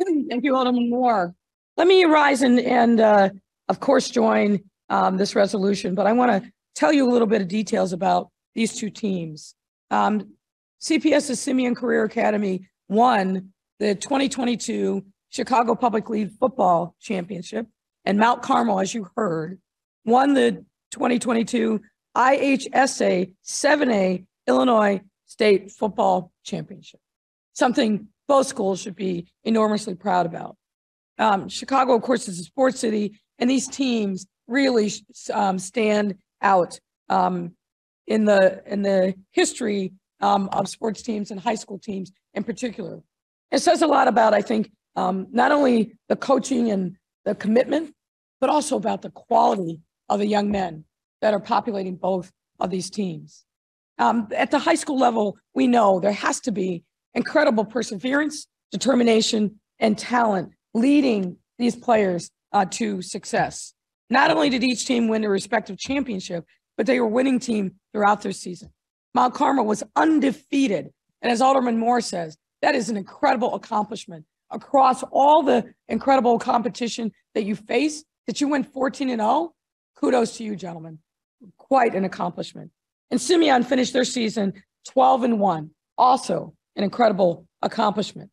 Thank you, Alderman Moore. Let me rise and, and uh, of course, join um, this resolution, but I want to tell you a little bit of details about these two teams. Um, CPS's Simeon Career Academy won the 2022 Chicago Public League Football Championship, and Mount Carmel, as you heard, won the 2022 IHSA 7A Illinois State Football Championship, something both schools should be enormously proud about. Um, Chicago, of course, is a sports city, and these teams really um, stand out um, in the in the history um, of sports teams and high school teams in particular. It says a lot about, I think, um, not only the coaching and the commitment, but also about the quality of the young men that are populating both of these teams. Um, at the high school level, we know there has to be incredible perseverance, determination, and talent leading these players uh, to success. Not only did each team win their respective championship, but they were winning team throughout their season. Mount Carmel was undefeated. And as Alderman Moore says, that is an incredible accomplishment across all the incredible competition that you face, that you went 14 and 0, kudos to you, gentlemen. Quite an accomplishment. And Simeon finished their season 12 and 1, also an incredible accomplishment.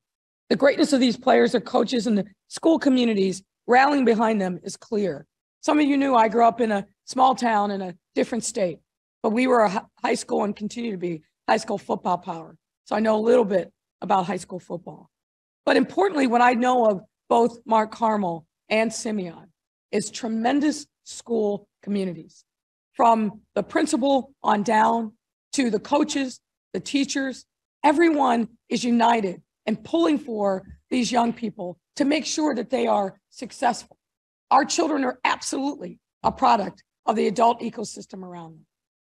The greatness of these players, their coaches, and the school communities rallying behind them is clear. Some of you knew I grew up in a small town in a different state, but we were a high school and continue to be high school football power. So I know a little bit about high school football. But importantly, what I know of both Mount Carmel and Simeon is tremendous school communities from the principal on down to the coaches, the teachers, everyone is united and pulling for these young people to make sure that they are successful. Our children are absolutely a product of the adult ecosystem around them.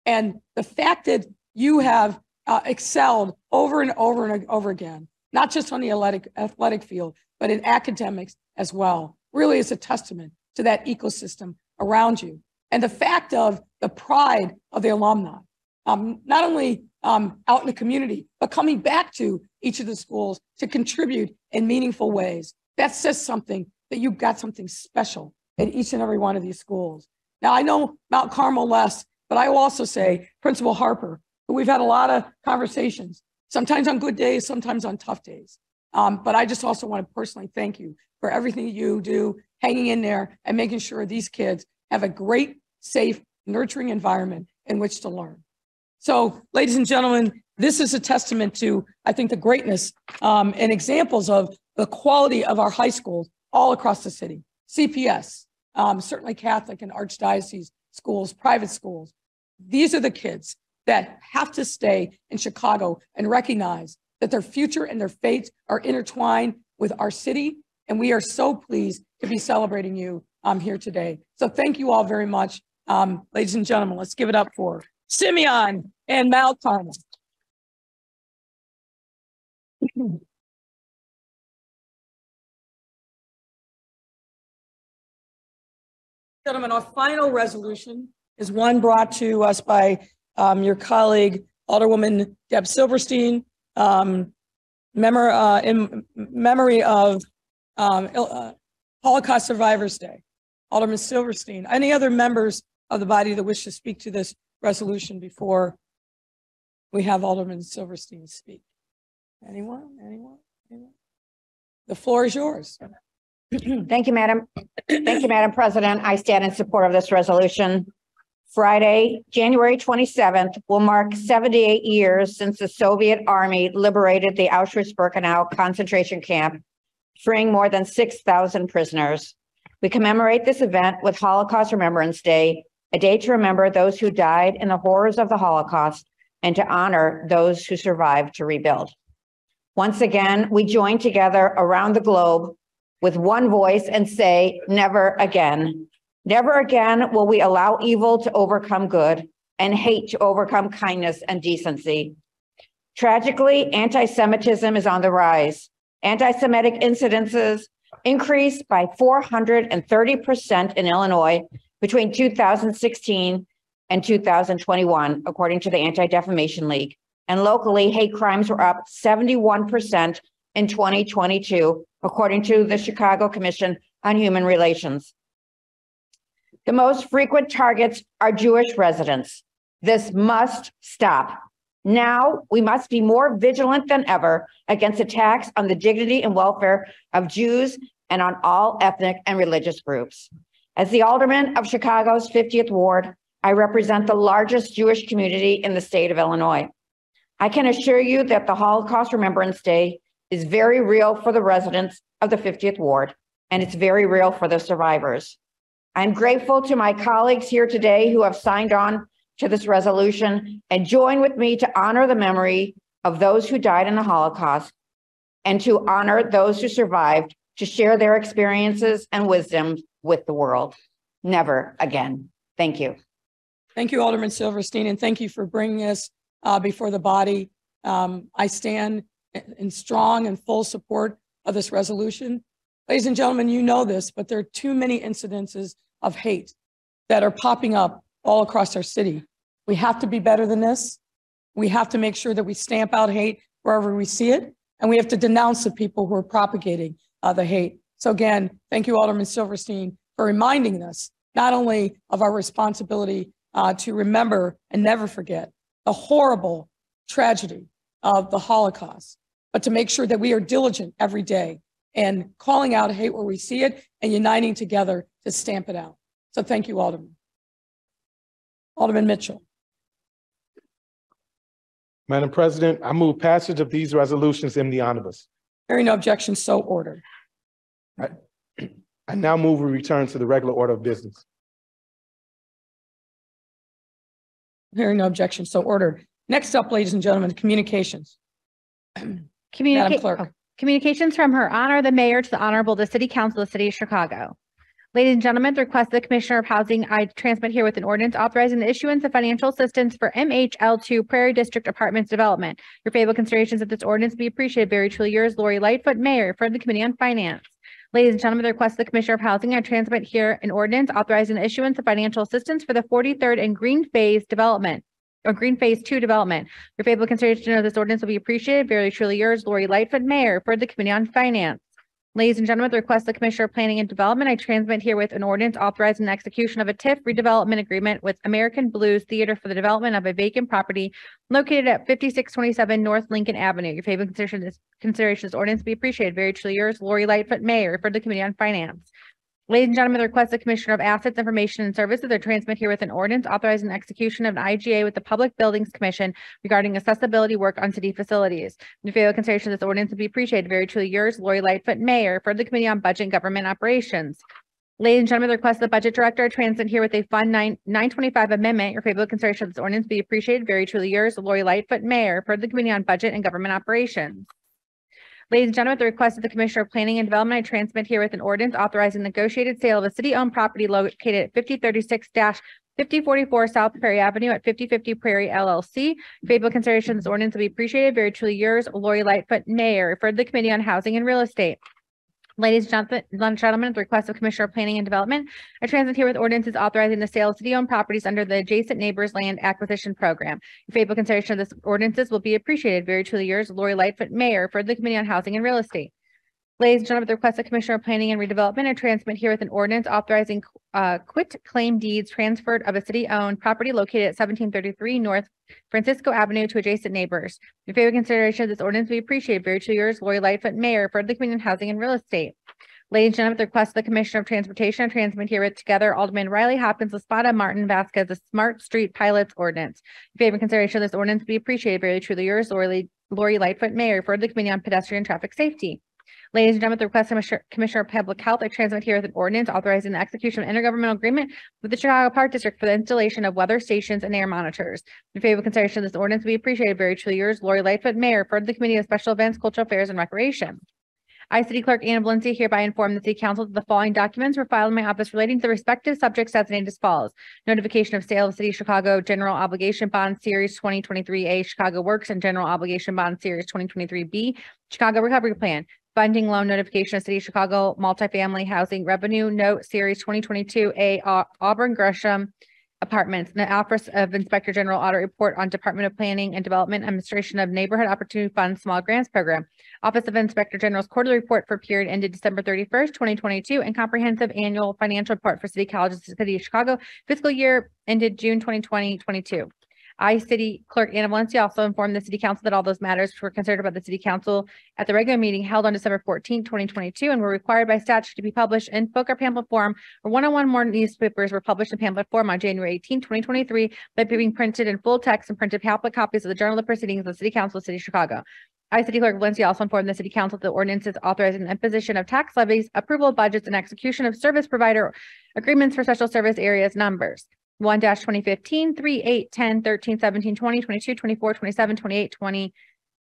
And the fact that you have uh, excelled over and over and over again not just on the athletic, athletic field, but in academics as well, really is a testament to that ecosystem around you. And the fact of the pride of the alumni, um, not only um, out in the community, but coming back to each of the schools to contribute in meaningful ways. That says something that you've got something special at each and every one of these schools. Now, I know Mount Carmel less, but I will also say Principal Harper, who we've had a lot of conversations sometimes on good days, sometimes on tough days. Um, but I just also want to personally thank you for everything you do, hanging in there and making sure these kids have a great, safe, nurturing environment in which to learn. So, ladies and gentlemen, this is a testament to, I think, the greatness um, and examples of the quality of our high schools all across the city. CPS, um, certainly Catholic and Archdiocese schools, private schools. These are the kids that have to stay in Chicago and recognize that their future and their fates are intertwined with our city. And we are so pleased to be celebrating you um, here today. So thank you all very much. Um, ladies and gentlemen, let's give it up for Simeon and Carmel. Gentlemen, our final resolution is one brought to us by um, your colleague Alderwoman Deb Silverstein, um, uh, in memory of um, uh, Holocaust Survivors Day. Alderman Silverstein, any other members of the body that wish to speak to this resolution before we have Alderman Silverstein speak? Anyone? Anyone? Anyone? The floor is yours. Thank you, Madam. Thank you, Madam President. I stand in support of this resolution. Friday, January 27th will mark 78 years since the Soviet Army liberated the Auschwitz-Birkenau concentration camp, freeing more than 6,000 prisoners. We commemorate this event with Holocaust Remembrance Day, a day to remember those who died in the horrors of the Holocaust and to honor those who survived to rebuild. Once again, we join together around the globe with one voice and say, never again. Never again will we allow evil to overcome good and hate to overcome kindness and decency. Tragically, anti-Semitism is on the rise. Anti-Semitic incidences increased by 430% in Illinois between 2016 and 2021, according to the Anti-Defamation League. And locally, hate crimes were up 71% in 2022, according to the Chicago Commission on Human Relations. The most frequent targets are Jewish residents. This must stop. Now we must be more vigilant than ever against attacks on the dignity and welfare of Jews and on all ethnic and religious groups. As the alderman of Chicago's 50th ward, I represent the largest Jewish community in the state of Illinois. I can assure you that the Holocaust Remembrance Day is very real for the residents of the 50th ward, and it's very real for the survivors. I'm grateful to my colleagues here today who have signed on to this resolution and join with me to honor the memory of those who died in the Holocaust and to honor those who survived to share their experiences and wisdom with the world. Never again. Thank you. Thank you, Alderman Silverstein, and thank you for bringing us uh, before the body. Um, I stand in strong and full support of this resolution. Ladies and gentlemen, you know this, but there are too many incidences of hate that are popping up all across our city. We have to be better than this. We have to make sure that we stamp out hate wherever we see it, and we have to denounce the people who are propagating uh, the hate. So again, thank you, Alderman Silverstein, for reminding us not only of our responsibility uh, to remember and never forget the horrible tragedy of the Holocaust, but to make sure that we are diligent every day and calling out hate where we see it and uniting together to stamp it out. So thank you, Alderman. Alderman Mitchell. Madam President, I move passage of these resolutions in the omnibus. Hearing no objection, so ordered. I, [clears throat] I now move we return to the regular order of business. Hearing no objection, so ordered. Next up, ladies and gentlemen, communications. [clears throat] Madam Communica- Clerk. oh, Communications from her honor, the mayor, to the honorable, the city council of the city of Chicago. Ladies and gentlemen, the request of the Commissioner of Housing, I transmit here with an ordinance authorizing the issuance of financial assistance for MHL2 Prairie District Apartments Development. Your favorable considerations of this ordinance be appreciated. Very truly yours, Lori Lightfoot, Mayor, for the Committee on Finance. Ladies and gentlemen, the request of the Commissioner of Housing, I transmit here an ordinance authorizing the issuance of financial assistance for the 43rd and Green Phase Development or Green Phase Two Development. Your favorable consideration of this ordinance will be appreciated. Very truly yours, Lori Lightfoot, Mayor, for the Committee on Finance. Ladies and gentlemen, the request of the Commissioner of Planning and Development, I transmit herewith an ordinance authorizing the execution of a TIF redevelopment agreement with American Blues Theater for the development of a vacant property located at fifty-six twenty-seven North Lincoln Avenue. Your favorable consideration is consideration is ordinance be appreciated. Very truly yours, Lori Lightfoot, Mayor, for the Committee on Finance. Ladies and gentlemen, the request of the Commissioner of Assets, Information and Services, I transmit here with an ordinance authorizing the execution of an IGA with the Public Buildings Commission regarding accessibility work on city facilities. In favor of consideration, this ordinance would be appreciated. Very truly yours, Lori Lightfoot, Mayor, for the Committee on Budget and Government Operations. Ladies and gentlemen, the request of the Budget Director, transmit here with a Fund nine, nine twenty-five amendment. Your favorable consideration of this ordinance be appreciated. Very truly yours, Lori Lightfoot, Mayor, for the Committee on Budget and Government Operations. Ladies and gentlemen, at the request of the Commissioner of Planning and Development, I transmit here with an ordinance authorizing negotiated sale of a city-owned property located at fifty thirty-six fifty forty-four South Prairie Avenue at fifty fifty Prairie LLC. Favorable consideration, this ordinance will be appreciated. Very truly yours, Lori Lightfoot, Mayor, referred to the Committee on Housing and Real Estate. Ladies and gentlemen- at the request of Commissioner of Planning and Development, I transmit here with ordinances authorizing the sale of city-owned properties under the Adjacent Neighbors Land Acquisition Program. Your favorable consideration of this ordinances will be appreciated. Very truly yours, Lori Lightfoot, Mayor, for the Committee on Housing and Real Estate. Ladies and gentlemen, at the request of Commissioner of Planning and Redevelopment, I transmit here with an ordinance authorizing uh quit claim deeds transferred of a city-owned property located at seventeen thirty-three North Francisco Avenue to adjacent neighbors. Your favorite consideration of this ordinance will be appreciated. Very truly yours, Lori Lightfoot, Mayor, for the Committee on Housing and Real Estate. Ladies and gentlemen, at the request of the Commissioner of Transportation, I transmit here with together Alderman Reilly Hopkins, La Spata, Martin, Vasquez, the Smart Street Pilots Ordinance. Your favorite consideration of this ordinance be appreciated. Very truly yours, Lori, Lori Lightfoot, Mayor, for the Committee on Pedestrian Traffic Safety. Ladies and gentlemen, the request of Commissioner- of Public Health, I transmit here with an ordinance authorizing the execution of an intergovernmental agreement with the Chicago Park District for the installation of weather stations and air monitors. In favor of consideration of this ordinance be appreciated. Very truly yours, Lori Lightfoot, Mayor, for the Committee of Special Events, Cultural Affairs, and Recreation. I, City Clerk Anna Valencia, hereby inform the City Council that the following documents were filed in my office relating to the respective subjects designated as follows. Notification of sale of City of Chicago General Obligation Bond Series twenty twenty-three A Chicago Works and General Obligation Bond Series twenty twenty-three B Chicago Recovery Plan. Funding loan notification of City of Chicago Multifamily Housing Revenue Note Series twenty twenty-two A Au- Auburn Gresham Apartments, And the Office of Inspector General Audit Report on Department of Planning and Development Administration of Neighborhood Opportunity Fund Small Grants Program. Office of Inspector General's quarterly report for period ended December thirty-first, twenty twenty-two, and comprehensive annual financial report for City Colleges, of the City of Chicago fiscal year ended June 2020 22. I, City Clerk Anna Valencia, also informed the City Council that all those matters which were considered by the City Council at the regular meeting held on December 14, twenty twenty-two, and were required by statute to be published in book or pamphlet form, or one on one more newspapers were published in pamphlet form on January 18, twenty twenty-three, by being printed in full text and printed pamphlet copies of the Journal of Proceedings of the City Council of City of Chicago. I, City Clerk Valencia, also informed the City Council that the ordinances authorizing imposition of tax levies, approval of budgets, and execution of service provider agreements for special service areas numbers. One 2015 3, 8, 10, 13, 17, 20, 22, 24, 27, 28, 20,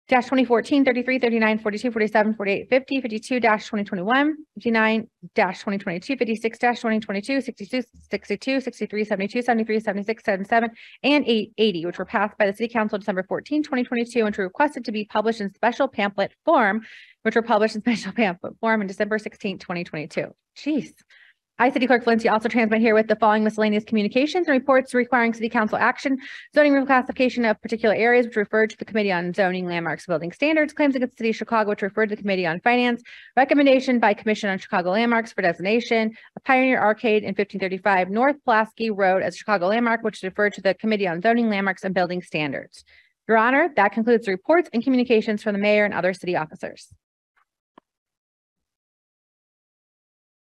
dash 2014, 33, 39, 42, 47, 48, 50, 52, dash 2021, 59, dash 2022, 56, dash 2022, 62, 62, 63, 72, 73, 76, 77, and 8, 80, which were passed by the City Council December 14, 2022, and were requested to be published in special pamphlet form, which were published in special [laughs] pamphlet form in December 16, 2022. Jeez. I, City Clerk Valencia, also transmit here with the following miscellaneous communications and reports requiring city council action, zoning reclassification of particular areas which referred to the Committee on Zoning, Landmarks, Building Standards, claims against the City of Chicago which referred to the Committee on Finance, recommendation by Commission on Chicago Landmarks for designation, a Pioneer Arcade in fifteen thirty-five North Pulaski Road as Chicago Landmark, which referred to the Committee on Zoning, Landmarks, and Building Standards. Your Honor, that concludes the reports and communications from the mayor and other city officers.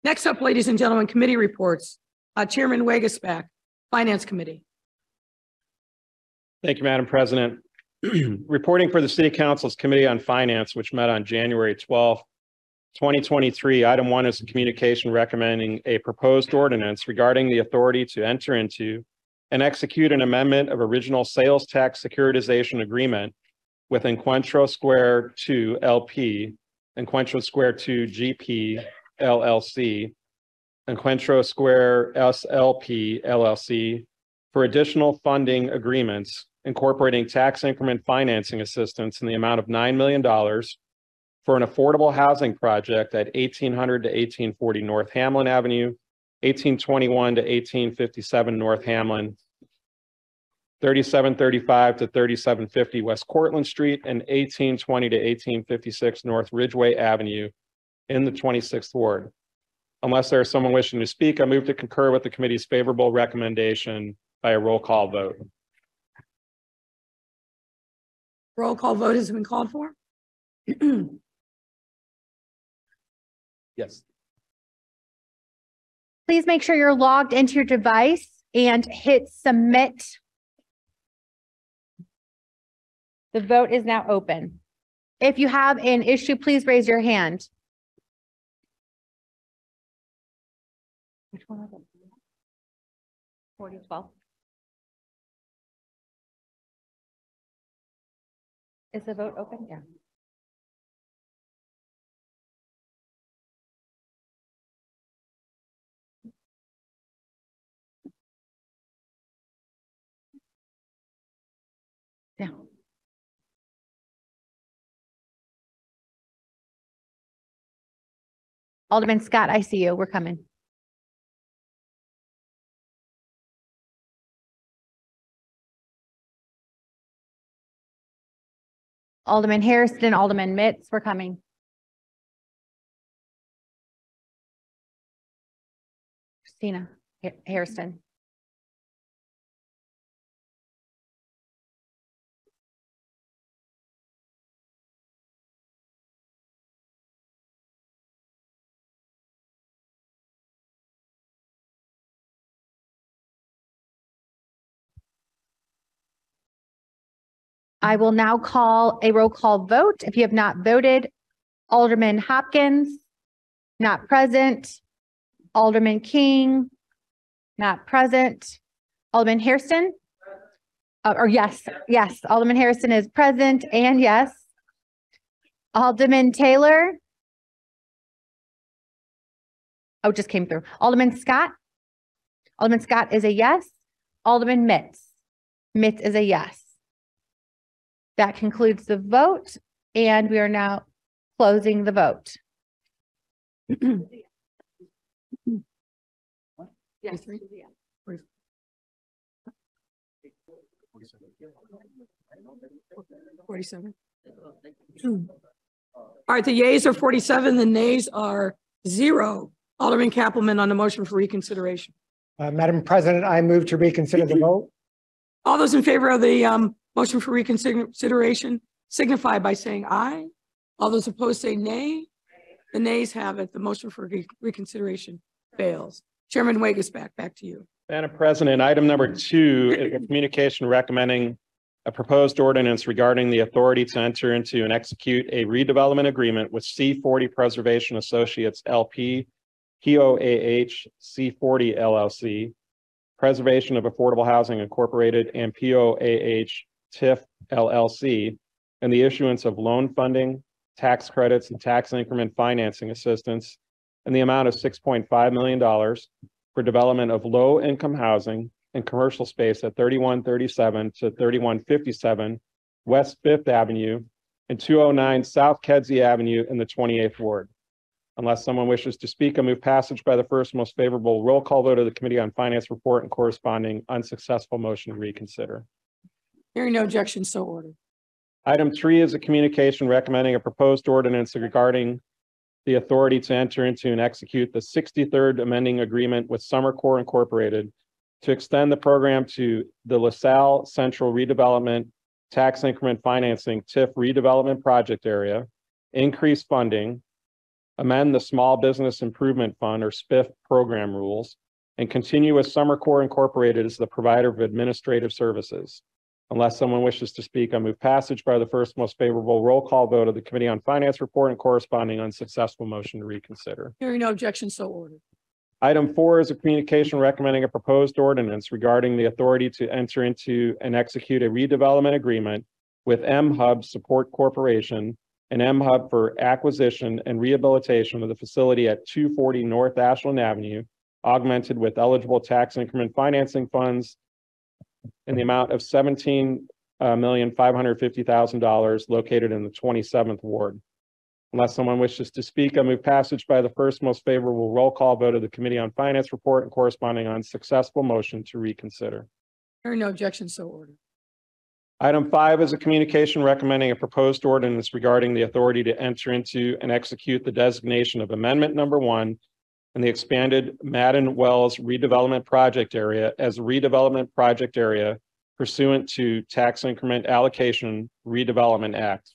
Next up, ladies and gentlemen, committee reports. Uh, Chairman Waguespack, Finance Committee. Thank you, Madam President. [clears throat] Reporting for the City Council's Committee on Finance, which met on January twelfth, twenty twenty-three. Item one is a communication recommending a proposed ordinance regarding the authority to enter into and execute an amendment of original sales tax securitization agreement with Encuentro Square Two LP, Encuentro Square Two GP LLC, Encuentro Square SLP LLC for additional funding agreements incorporating tax increment financing assistance in the amount of $9 million for an affordable housing project at 1800 to 1840 North Hamlin Avenue, 1821 to 1857 North Hamlin, 3735 to 3750 West Cortland Street, and 1820 to 1856 North Ridgeway Avenue in the twenty-sixth ward. Unless there is someone wishing to speak, I move to concur with the committee's favorable recommendation by a roll call vote. Roll call vote has been called for. [clears throat] Yes. Please make sure you're logged into your device and hit submit. The vote is now open. If you have an issue, please raise your hand. Which one of them? Forty twelve. Is the vote open? Yeah. Yeah. Alderman Scott, I see you. We're coming. Alderman Harrison, Alderman Mitts, we're coming. Christina Ha- I will now call a roll call vote. If you have not voted, Alderman Hopkins, not present. Alderman King, not present. Alderman Hairston? Uh, Or yes, yes, Alderman Harrison is present and yes. Alderman Taylor? Oh, just came through. Alderman Scott? Alderman Scott is a yes. Alderman Mitts? Mitts is a yes. That concludes the vote, and we are now closing the vote. Yes. Forty-seven. All right, the yeas are forty-seven, the nays are zero. Alderman Cappleman on the motion for reconsideration. Uh, Madam President, I move to reconsider the vote. All those in favor of the um motion for reconsideration signify by saying aye. All those opposed say nay. The nays have it. The motion for re- reconsideration fails. Chairman Waguespack, back to you. Madam President, item number two is a communication recommending a proposed ordinance regarding the authority to enter into and execute a redevelopment agreement with C forty Preservation Associates LP, POAH C forty LLC, Preservation of Affordable Housing Incorporated, and POAH TIF LLC, and the issuance of loan funding, tax credits, and tax increment financing assistance in the amount of six point five million dollars for development of low-income housing and commercial space at thirty-one thirty-seven to thirty-one fifty-seven West Fifth Avenue and two oh nine South Kedzie Avenue in the twenty-eighth ward. Unless someone wishes to speak, I move passage by the first most favorable roll call vote of the Committee on Finance report and corresponding unsuccessful motion to reconsider. Hearing no objection, so ordered. Item three is a communication recommending a proposed ordinance regarding the authority to enter into and execute the sixty-third amending agreement with SomerCor Incorporated to extend the program to the LaSalle Central Redevelopment Tax Increment Financing TIF redevelopment project area, increase funding, amend the Small Business Improvement Fund or SBIF program rules, and continue with SomerCor Incorporated as the provider of administrative services. Unless someone wishes to speak, I move passage by the first most favorable roll call vote of the Committee on Finance report and corresponding unsuccessful motion to reconsider. Hearing no objection, so ordered. Item four is a communication recommending a proposed ordinance regarding the authority to enter into and execute a redevelopment agreement with mHUB Support Corporation and mHUB for acquisition and rehabilitation of the facility at two forty North Ashland Avenue, augmented with eligible tax increment financing funds in the amount of seventeen uh, million, five hundred fifty thousand dollars located in the twenty-seventh ward. Unless someone wishes to speak, I move passage by the first most favorable roll call vote of the Committee on Finance report and corresponding unsuccessful motion to reconsider. Hearing no objection, so ordered. Item five is a communication recommending a proposed ordinance regarding the authority to enter into and execute the designation of amendment number one in the expanded Madden Wells redevelopment project area as redevelopment project area pursuant to tax increment allocation redevelopment act.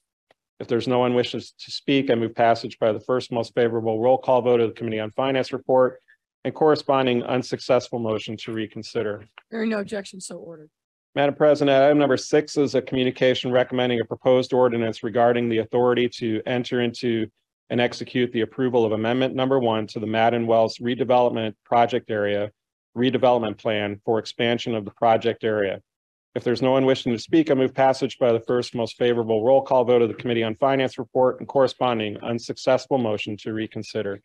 If there's no one wishes to speak, I move passage by the first most favorable roll call vote of the Committee on Finance report and corresponding unsuccessful motion to reconsider. Hearing no objection, so ordered. Madam President, item number six is a communication recommending a proposed ordinance regarding the authority to enter into and execute the approval of amendment number one to the Madden Wells redevelopment project area redevelopment plan for expansion of the project area. If there's no one wishing to speak, I move passage by the first most favorable roll call vote of the Committee on Finance report and corresponding unsuccessful motion to reconsider.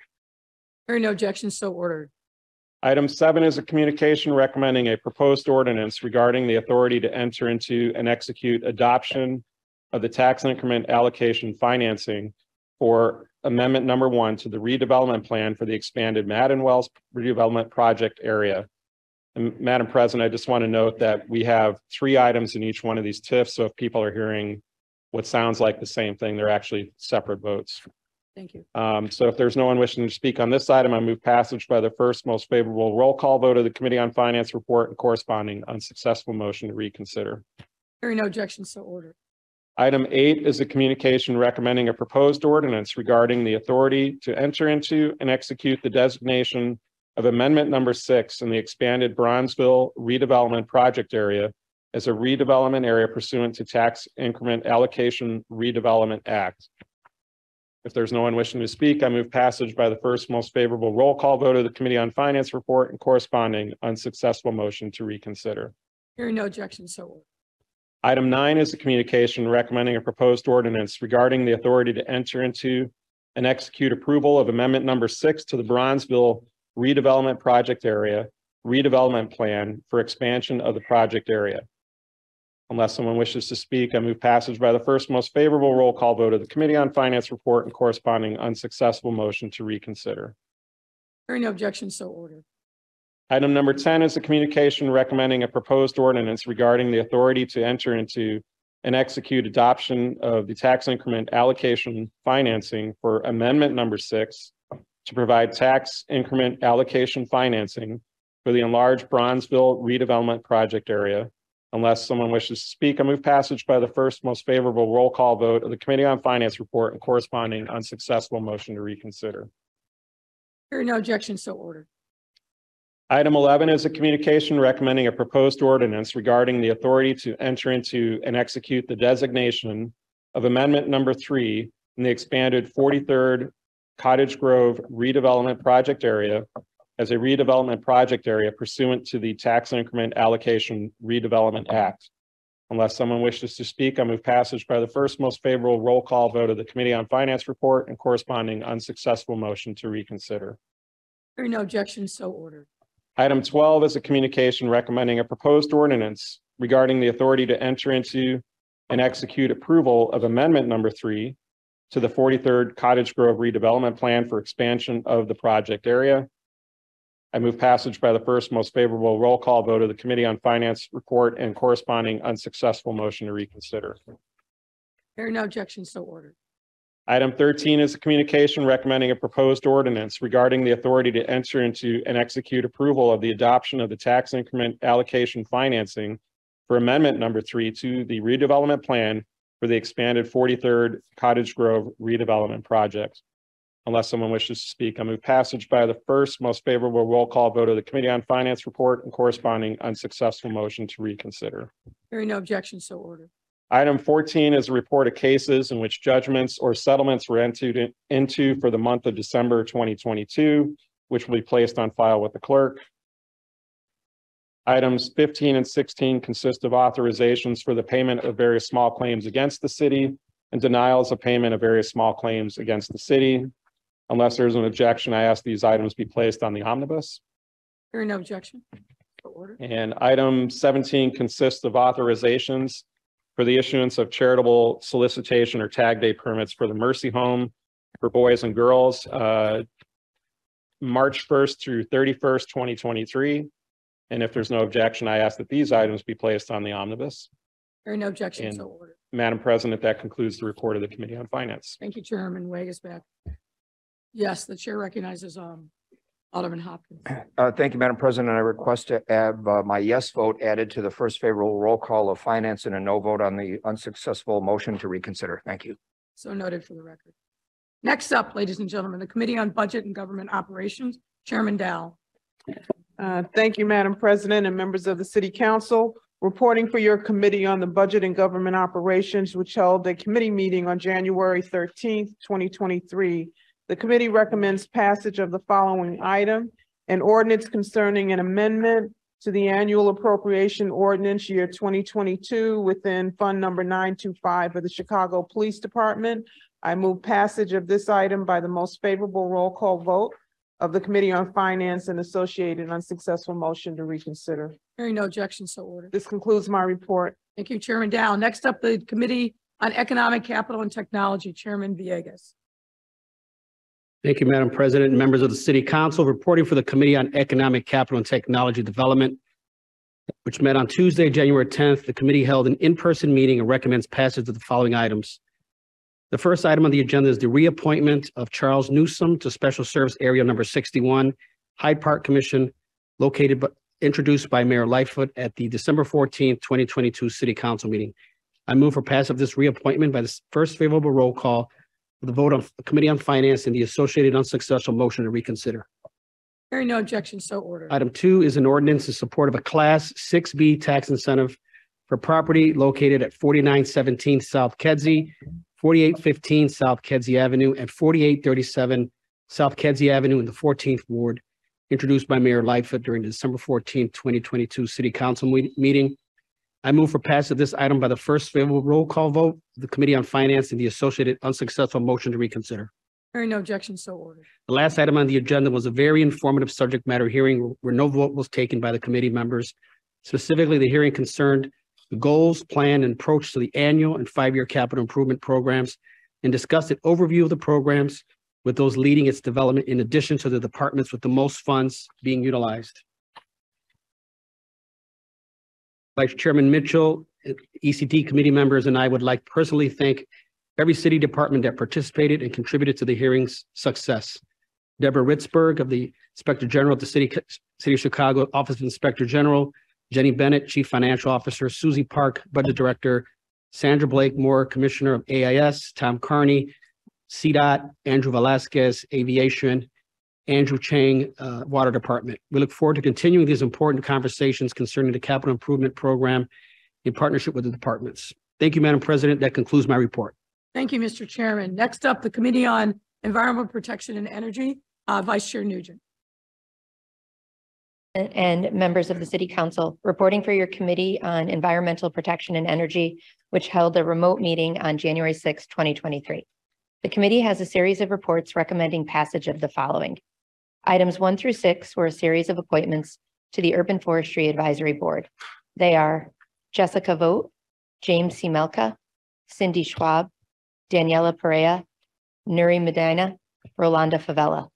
Hearing no objection, so ordered. Item seven is a communication recommending a proposed ordinance regarding the authority to enter into and execute adoption of the tax increment allocation financing for amendment number one to the redevelopment plan for the expanded Madden Wells redevelopment project area. And Madam President, I just want to note that we have three items in each one of these TIFs, so if people are hearing what sounds like the same thing, they're actually separate votes. Thank you. Um, so if there's no one wishing to speak on this item, I move passage by the first most favorable roll call vote of the Committee on Finance report and corresponding unsuccessful motion to reconsider. Hearing no objection, so ordered. Item eight is a communication recommending a proposed ordinance regarding the authority to enter into and execute the designation of amendment number six in the expanded Bronzeville redevelopment project area as a redevelopment area pursuant to tax increment allocation redevelopment act. If there's no one wishing to speak, I move passage by the first most favorable roll call vote of the Committee on Finance report and corresponding unsuccessful motion to reconsider. Hearing no objection, so ordered. Item nine is a communication recommending a proposed ordinance regarding the authority to enter into and execute approval of amendment number six to the Bronzeville redevelopment project area redevelopment plan for expansion of the project area. Unless someone wishes to speak, I move passage by the first most favorable roll call vote of the Committee on Finance report and corresponding unsuccessful motion to reconsider. Hearing no objection, so ordered. Item number ten is a communication recommending a proposed ordinance regarding the authority to enter into and execute adoption of the tax increment allocation financing for amendment number six to provide tax increment allocation financing for the enlarged Bronzeville redevelopment project area. Unless someone wishes to speak, I move passage by the first most favorable roll call vote of the Committee on Finance report and corresponding unsuccessful motion to reconsider. Hearing no objection, so ordered. Item eleven is a communication recommending a proposed ordinance regarding the authority to enter into and execute the designation of amendment number three in the expanded forty-third Cottage Grove redevelopment project area as a redevelopment project area pursuant to the Tax Increment Allocation Redevelopment Act. Unless someone wishes to speak, I move passage by the first most favorable roll call vote of the Committee on Finance report and corresponding unsuccessful motion to reconsider. Hearing no objection, so ordered. Item twelve is a communication recommending a proposed ordinance regarding the authority to enter into and execute approval of amendment number three to the forty-third Cottage Grove redevelopment plan for expansion of the project area. I move passage by the first most favorable roll call vote of the Committee on Finance report and corresponding unsuccessful motion to reconsider. Hearing no objection, so ordered. Item thirteen is a communication recommending a proposed ordinance regarding the authority to enter into and execute approval of the adoption of the tax increment allocation financing for amendment number three to the redevelopment plan for the expanded forty-third Cottage Grove redevelopment project. Unless someone wishes to speak, I move passage by the first most favorable roll call vote of the Committee on Finance report and corresponding unsuccessful motion to reconsider. Hearing no objection, so ordered. Item fourteen is a report of cases in which judgments or settlements were entered in- into for the month of December twenty twenty-two, which will be placed on file with the clerk. Items fifteen and sixteen consist of authorizations for the payment of various small claims against the city and denials of payment of various small claims against the city. Unless there's an objection, I ask these items be placed on the omnibus. Hearing no objection, so ordered. And item seventeen consists of authorizations for the issuance of charitable solicitation or tag day permits for the Mercy Home for boys and girls, uh, March first through thirty-first, twenty twenty-three. And if there's no objection, I ask that these items be placed on the omnibus. There are no objections, so ordered. Madam President, that concludes the report of the Committee on Finance. Thank you, Chairman Waguespack. Yes, the chair recognizes um Alderman Hopkins. Uh, thank you, Madam President. I request to have uh, my yes vote added to the first favorable roll call of finance and a no vote on the unsuccessful motion to reconsider. Thank you. So noted for the record. Next up, ladies and gentlemen, the Committee on Budget and Government Operations, Chairman Dow. Uh, Thank you, Madam President and members of the City Council. Reporting for your Committee on the Budget and Government Operations, which held a committee meeting on January thirteenth, twenty twenty-three. The committee recommends passage of the following item. An ordinance concerning an amendment to the annual appropriation ordinance year twenty twenty-two within Fund Number nine two five of the Chicago Police Department. I move passage of this item by the most favorable roll call vote of the Committee on Finance and associated unsuccessful motion to reconsider. Hearing no objection, so ordered. This concludes my report. Thank you, Chairman Dow. Next up, the Committee on Economic Capital and Technology, Chairman Villegas. Thank you, Madam President, members of the City Council, reporting for the Committee on Economic Capital and Technology Development, which met on Tuesday, January tenth. The committee held an in-person meeting and recommends passage of the following items. The first item on the agenda is the reappointment of Charles Newsom to Special Service Area Number sixty-one, Hyde Park Commission, located but introduced by Mayor Lightfoot at the December fourteenth, twenty twenty-two City Council meeting. I move for pass of this reappointment by the first favorable roll call the vote on the Committee on Finance and the associated unsuccessful motion to reconsider. Hearing no objection, so ordered. Item two is an ordinance in support of a Class six B tax incentive for property located at forty-nine seventeen South Kedzie, forty-eight fifteen South Kedzie Avenue, and forty-eight thirty-seven South Kedzie Avenue in the fourteenth ward, introduced by Mayor Lightfoot during the December fourteenth, twenty twenty-two City Council me- meeting. I move for passage of this item by the first favorable roll call vote, of the Committee on Finance and the associated unsuccessful motion to reconsider. Hearing no objection, so ordered. The last item on the agenda was a very informative subject matter hearing where no vote was taken by the committee members. Specifically, the hearing concerned the goals, plan, and approach to the annual and five-year capital improvement programs and discussed an overview of the programs with those leading its development in addition to the departments with the most funds being utilized. Vice Chairman Mitchell, ECD committee members, and I would like personally thank every city department that participated and contributed to the hearing's success. Deborah Witzburg of the Inspector General of the City, City of Chicago Office of Inspector General, Jenny Bennett, Chief Financial Officer, Susie Park, Budget Director, Sandra Blakemore, Commissioner of AIS, Tom Carney, CDOT, Andrew Velasquez, Aviation, Andrew Chang, uh, Water Department. We look forward to continuing these important conversations concerning the capital improvement program in partnership with the departments. Thank you, Madam President. That concludes my report. Thank you, Mr. Chairman. Next up, the Committee on Environmental Protection and Energy, uh, Vice Chair Nugent. and members of the City Council, reporting for your Committee on Environmental Protection and Energy, which held a remote meeting on January 6, 2023. The committee has a series of reports recommending passage of the following. Items one through six were a series of appointments to the Urban Forestry Advisory Board. They are Jessica Vogt, James C. Melka, Cindy Schwab, Daniela Perea, Nuri Medina, Rolanda Favela.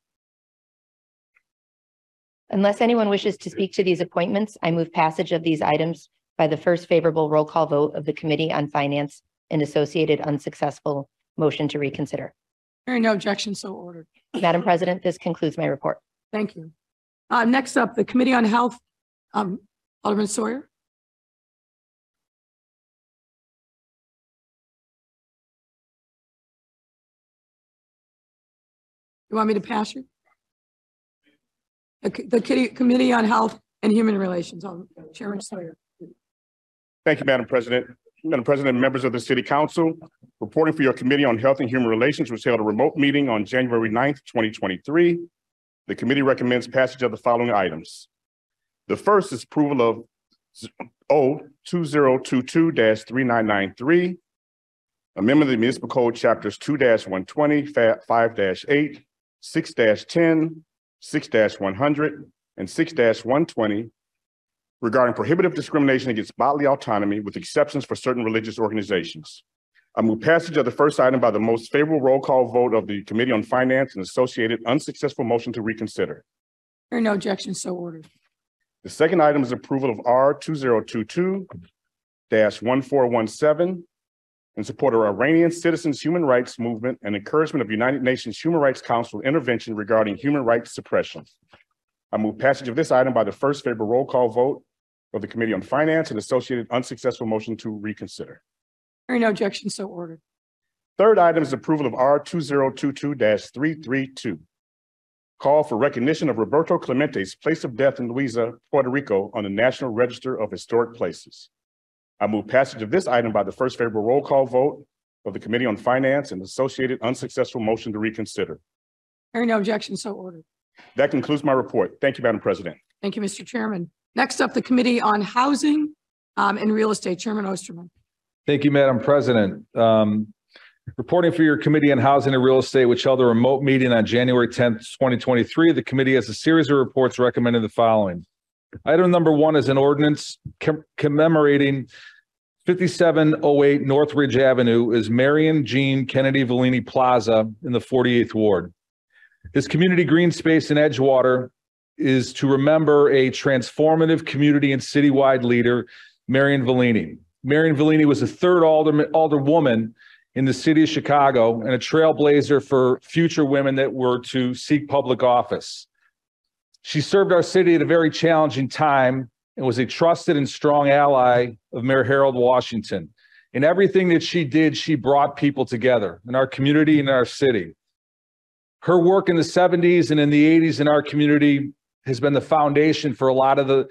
Unless anyone wishes to speak to these appointments, I move passage of these items by the first favorable roll call vote of the Committee on Finance and associated unsuccessful motion to reconsider. Hearing no objection, so ordered. Madam President, this concludes my report. Thank you. Uh, next up, the Committee on Health, um, Alderman Sawyer. You want me to pass you? The, the Committee on Health and Human Relations, um, Chairman Sawyer. Thank you, Madam President. Madam President, members of the City Council, reporting for your Committee on Health and Human Relations, which held a remote meeting on January 9th, twenty twenty-three. The committee recommends passage of the following items. The first is approval of O two zero two two three nine nine three. Amendment of the municipal code chapters two one twenty, five eight, six 10 6 one hundred, and six one twenty regarding prohibitive discrimination against bodily autonomy with exceptions for certain religious organizations. I move passage of the first item by the most favorable roll call vote of the Committee on Finance and associated unsuccessful motion to reconsider. There are no objections, so ordered. The second item is approval of R 2022-1417 in support of Iranian citizens' human rights movement and encouragement of United Nations Human Rights Council intervention regarding human rights suppression. I move passage of this item by the first favorable roll call vote of the Committee on Finance and associated unsuccessful motion to reconsider. Hearing no objection, so ordered. Third item is approval of R 2022-332, Call for recognition of Roberto Clemente's place of death in Loíza, Puerto Rico on the National Register of Historic Places. I move passage of this item by the first favorable roll call vote of the Committee on Finance and associated unsuccessful motion to reconsider. Hearing no objection, so ordered. That concludes my report. Thank you, Madam President. Thank you, Mr. Chairman. Next up, the Committee on Housing um, and Real Estate, Chairman Osterman. Thank you, Madam President. Um, Reporting for your Committee on Housing and Real Estate, which held a remote meeting on January tenth, twenty twenty-three, the committee has a series of reports recommending the following. Item number one is an ordinance com- commemorating fifty-seven oh eight North Ridge Avenue is Marion Jean Kennedy Volini Plaza in the forty-eighth ward. This community green space in Edgewater is to remember a transformative community and citywide leader, Marion Volini. Marion Volini was the third alderman, alderwoman in the city of Chicago and a trailblazer for future women that were to seek public office. She served our city at a very challenging time and was a trusted and strong ally of Mayor Harold Washington. In everything that she did, she brought people together in our community and our city. Her work in the 70s and in the 80s in our community has been the foundation for a lot of the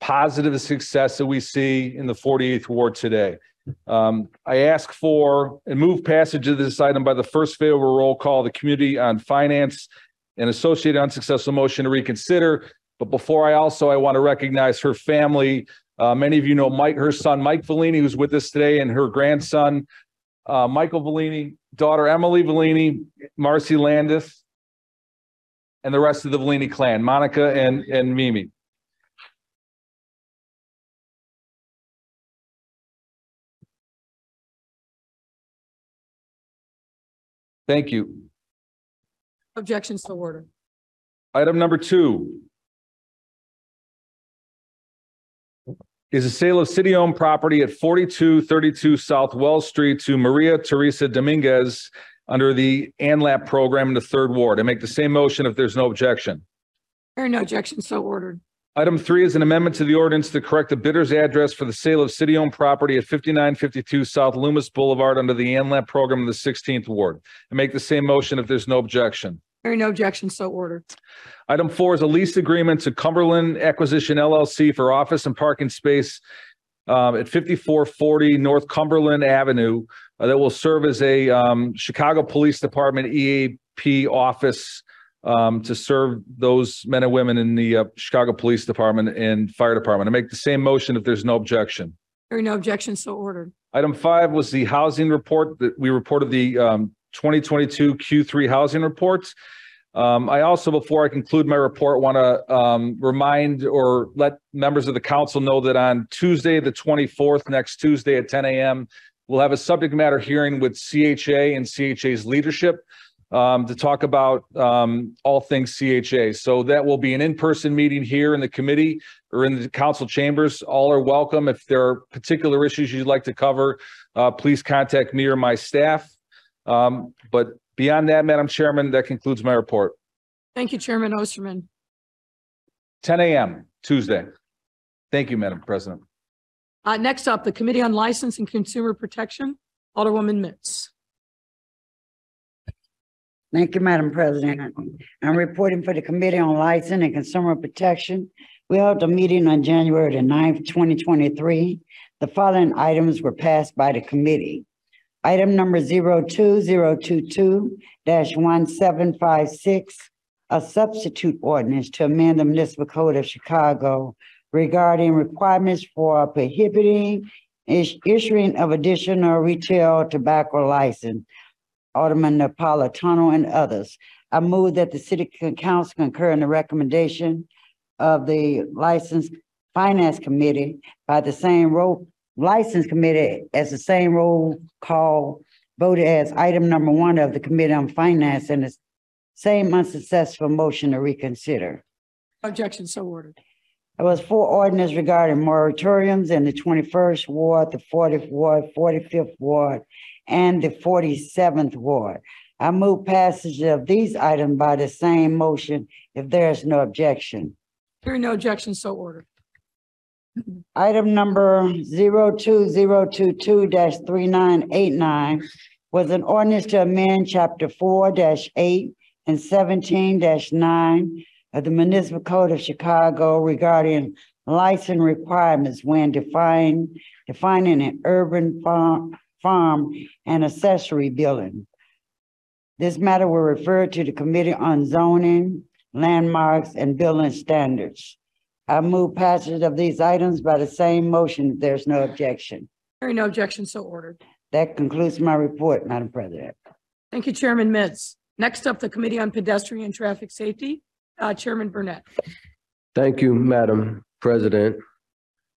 positive success that we see in the 48th Ward today. Um, I ask for and move passage of this item by the first favorable roll call, the Committee on Finance and associated unsuccessful motion to reconsider. But before I also, I want to recognize her family. Uh, many of you know Mike, her son, Mike Volini, who's with us today, and her grandson, uh, Michael Volini, daughter Emily Volini, Marcy Landis, and the rest of the Volini clan, Monica and, and Mimi. Thank you. Objections to order. Item number two is a sale of city-owned property at forty-two thirty-two South Wells Street to Maria Teresa Dominguez under the ANLAP program in the third ward. I make the same motion if there's no objection. Hearing no objection, so ordered. Item three is an amendment to the ordinance to correct the bidder's address for the sale of city-owned property at fifty-nine fifty-two South Loomis Boulevard under the ANLAP program in the sixteenth ward. I make the same motion if there's no objection. Hearing no objection, so ordered. Item four is a lease agreement to Cumberland Acquisition LLC for office and parking space um, at fifty-four forty North Cumberland Avenue uh, that will serve as a um, Chicago Police Department EAP office um, to serve those men and women in the uh, Chicago Police Department and Fire Department. I make the same motion if there's no objection. Hearing no objection, so ordered. Item five was the housing report that we reported the um, 2022 Q3 housing reports. Um, I also, before I conclude my report, want to um, remind or let members of the council know that on Tuesday, the 24th, next Tuesday at 10 a.m., we'll have a subject matter hearing with CHA and CHA's leadership um, to talk about um, all things CHA. So that will be an in-person meeting here in the committee or in the council chambers. All are welcome. If there are particular issues you'd like to cover, uh, please contact me or my staff. Um, but beyond that, Madam Chairman, that concludes my report. Thank you, Chairman Osterman. 10 a.m. Tuesday. Thank you, Madam President. Uh, next up, the Committee on License and Consumer Protection, Alderwoman Mitts. Thank you, Madam President. I'm reporting for the Committee on License and Consumer Protection. We held a meeting on January the 9th, twenty twenty-three. The following items were passed by the committee. Item number 02022 one seven five six, a substitute ordinance to amend the municipal code of Chicago regarding requirements for prohibiting is- issuing of additional retail tobacco license Alderman Napolitano and others. I move that the city council concur in the recommendation of the license finance committee by the same roll, license committee as the same roll call voted as item number one of the committee on finance and the same unsuccessful motion to reconsider. Objection, so ordered. There was four ordinance regarding moratoriums in the twenty-first ward, the fortieth ward, forty-fifth ward, and the forty-seventh ward. I move passage of these items by the same motion if there is no objection. Hearing no objection, so ordered. Item number zero two zero two two three nine eight nine was an ordinance to amend chapter four eight and 17-9 of the municipal code of Chicago regarding license requirements when defining, defining an urban farm, farm and accessory building. This matter will refer to the Committee on Zoning, Landmarks, and Building Standards. I move passage of these items by the same motion if there's no objection. Hearing no objection, so ordered. That concludes my report, Madam President. Thank you, Chairman Mitts. Next up, the Committee on Pedestrian and Traffic Safety, uh, Chairman Burnett. Thank you, Madam President.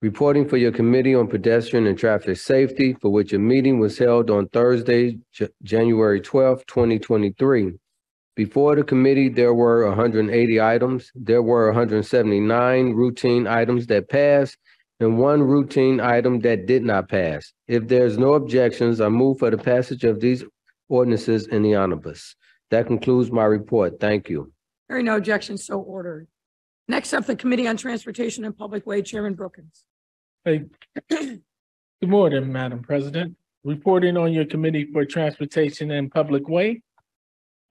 Reporting for your Committee on Pedestrian and Traffic Safety, for which a meeting was held on Thursday, J- January twelfth, twenty twenty-three. Before the committee, there were hundred and eighty items. There were hundred and seventy-nine routine items that passed and one routine item that did not pass. If there's no objections, I move for the passage of these ordinances in the omnibus. That concludes my report. Thank you. Hearing no objections, so ordered. Next up, the Committee on Transportation and Public Way, Chairman Brookins. Hey, good morning, Madam President. Reporting on your Committee for Transportation and Public Way.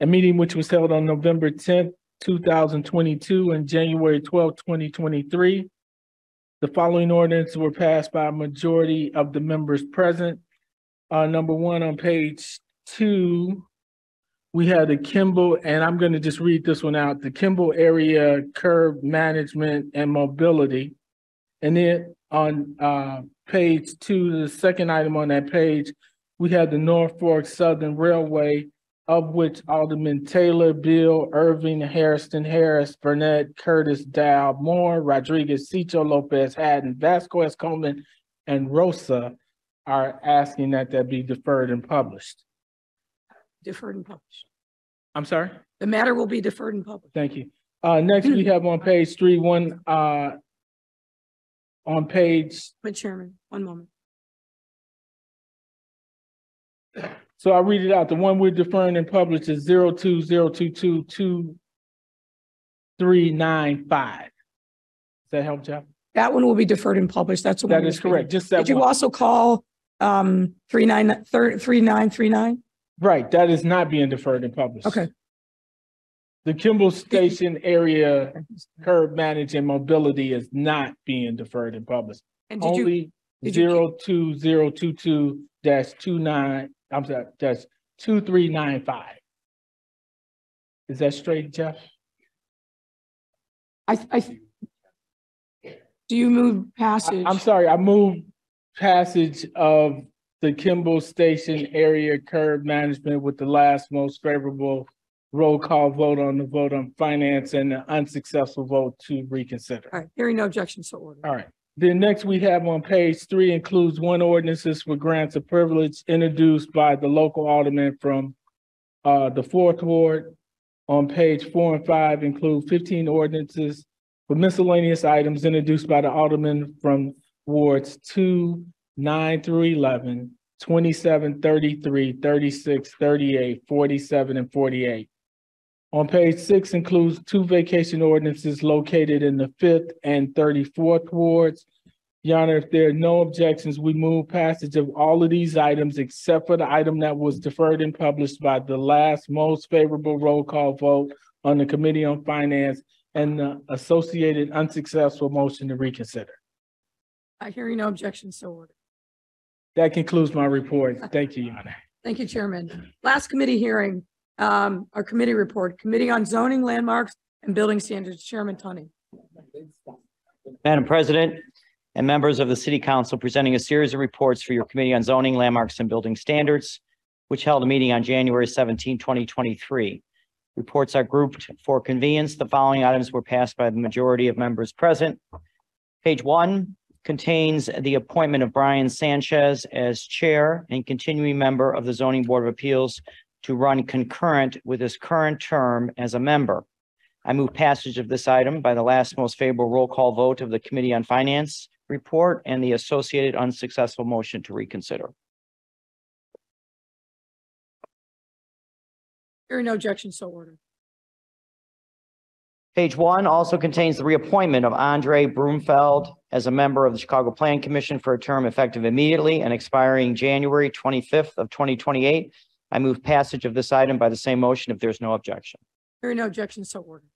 A meeting which was held on November tenth, two thousand twenty-two and January twelfth, twenty twenty-three. The following ordinances were passed by a majority of the members present. Uh, number one on page two, we had the Kimball, and I'm gonna just read this one out, the Kimball Area Curb Management and Mobility. And then on uh page two, the second item on that page, we had the Norfolk Southern Railway, of which Alderman Taylor, Bill, Irving, Harrison, Harris, Burnett, Curtis, Dow, Moore, Rodriguez, Sigcho, Lopez, Hadden, Vasquez, Coleman, and Rosa are asking that that be deferred and published. Deferred and published. I'm sorry? The matter will be deferred and published. Thank you. Uh, next we have on page three, one, uh, on page But Chairman, one moment. So I'll read it out. The one we're deferring and published is zero two zero two two two three nine five. Does that help, Jeff? That one will be deferred and published. That's the one. That correct. Just that Did you one. also call um three three nine, three nine? Right, that is not being deferred and published. Okay. The Kimball Station area curb management mobility is not being deferred and published. And did Only you- zero two zero two two dash two nine, I'm sorry, dash two three nine five. Is that straight, Jeff? I, I. Do you move passage? I'm sorry, I moved passage of the Kimball Station area curb management with the last most favorable roll call vote on the vote on finance and the unsuccessful vote to reconsider. All right, hearing no objection, so ordered. All right. Then next we have on page three includes one ordinances for grants of privilege introduced by the local alderman from uh, the fourth ward. On page four and five include fifteen ordinances for miscellaneous items introduced by the alderman from wards two, nine through 11, 27, 33, 36, 38, 47, and forty-eight. On page six includes two vacation ordinances located in the fifth and thirty-fourth wards. Your Honor, if there are no objections, we move passage of all of these items except for the item that was deferred and published by the last most favorable roll call vote on the Committee on Finance and the associated unsuccessful motion to reconsider. Uh, hearing no objection, so ordered. That concludes my report. Thank you, Your Honor. Thank you, Chairman. Last committee hearing, um, our committee report, Committee on Zoning, Landmarks, and Building Standards, Chairman Tunney. Madam President and members of the City Council presenting a series of reports for your Committee on Zoning, Landmarks, and Building Standards, which held a meeting on January 17, 2023. Reports are grouped for convenience. The following items were passed by the majority of members present. Page one contains the appointment of Brian Sanchez as Chair and continuing member of the Zoning Board of Appeals to run concurrent with his current term as a member. I move passage of this item by the last most favorable roll call vote of the Committee on Finance report and the associated unsuccessful motion to reconsider. Hearing no objection, so ordered. Page one also contains the reappointment of Andre Broomfeld as a member of the Chicago Plan Commission for a term effective immediately and expiring January twenty-fifth of twenty twenty-eight. I move passage of this item by the same motion if there's no objection. Hearing no objection, so ordered.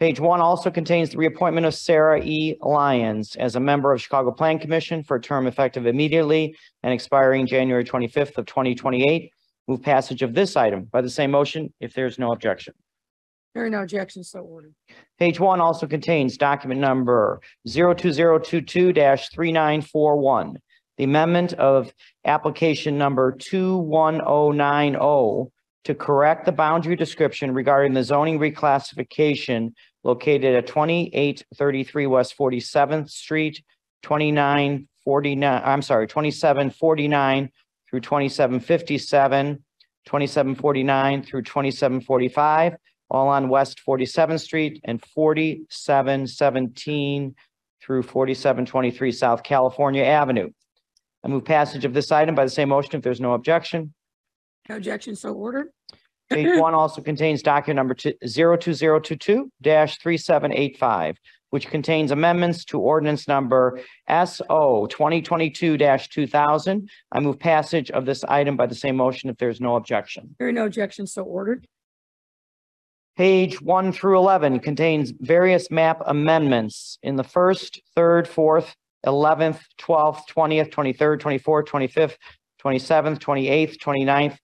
Page one also contains the reappointment of Sarah E. Lyons as a member of Chicago Plan Commission for a term effective immediately and expiring January twenty-fifth of twenty twenty-eight. Move passage of this item by the same motion if there's no objection. Hearing no objections, so ordered. Page one also contains document number 02022 three nine four one. The amendment of application number two one oh nine oh to correct the boundary description regarding the zoning reclassification located at twenty-eight thirty-three West Forty-seventh Street, twenty-nine forty-nine, I'm sorry, twenty-seven forty-nine through twenty-seven fifty-seven, twenty-seven forty-nine through twenty-seven forty-five, all on West Forty-seventh Street and forty-seven seventeen through forty-seven twenty-three South California Avenue. I move passage of this item by the same motion if there's no objection. No objection, so ordered. Page one also contains document number zero two zero two two three seven eight five, which contains amendments to ordinance number SO twenty twenty-two two thousand. I move passage of this item by the same motion if there's no objection. There are no objections, so ordered. Page one through eleven contains various map amendments in the first, third, fourth, eleventh, twelfth, twentieth, twenty-third, twenty-fourth, twenty-fifth, twenty-seventh, twenty-eighth, twenty-ninth,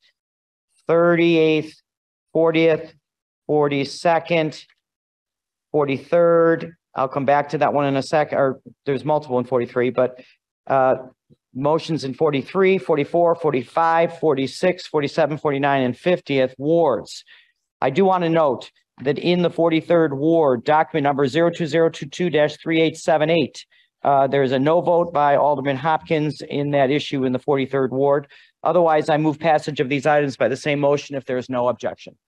38th, 40th, 42nd, 43rd. I'll come back to that one in a sec, or there's multiple in 43, but uh, motions in 43, 44, 45, 46, 47, 49, and 50th wards. I do want to note that in the 43rd ward, document number 02022-3878, uh, there's a no vote by Alderman Hopkins in that issue in the 43rd ward. Otherwise, I move passage of these items by the same motion if there is no objection.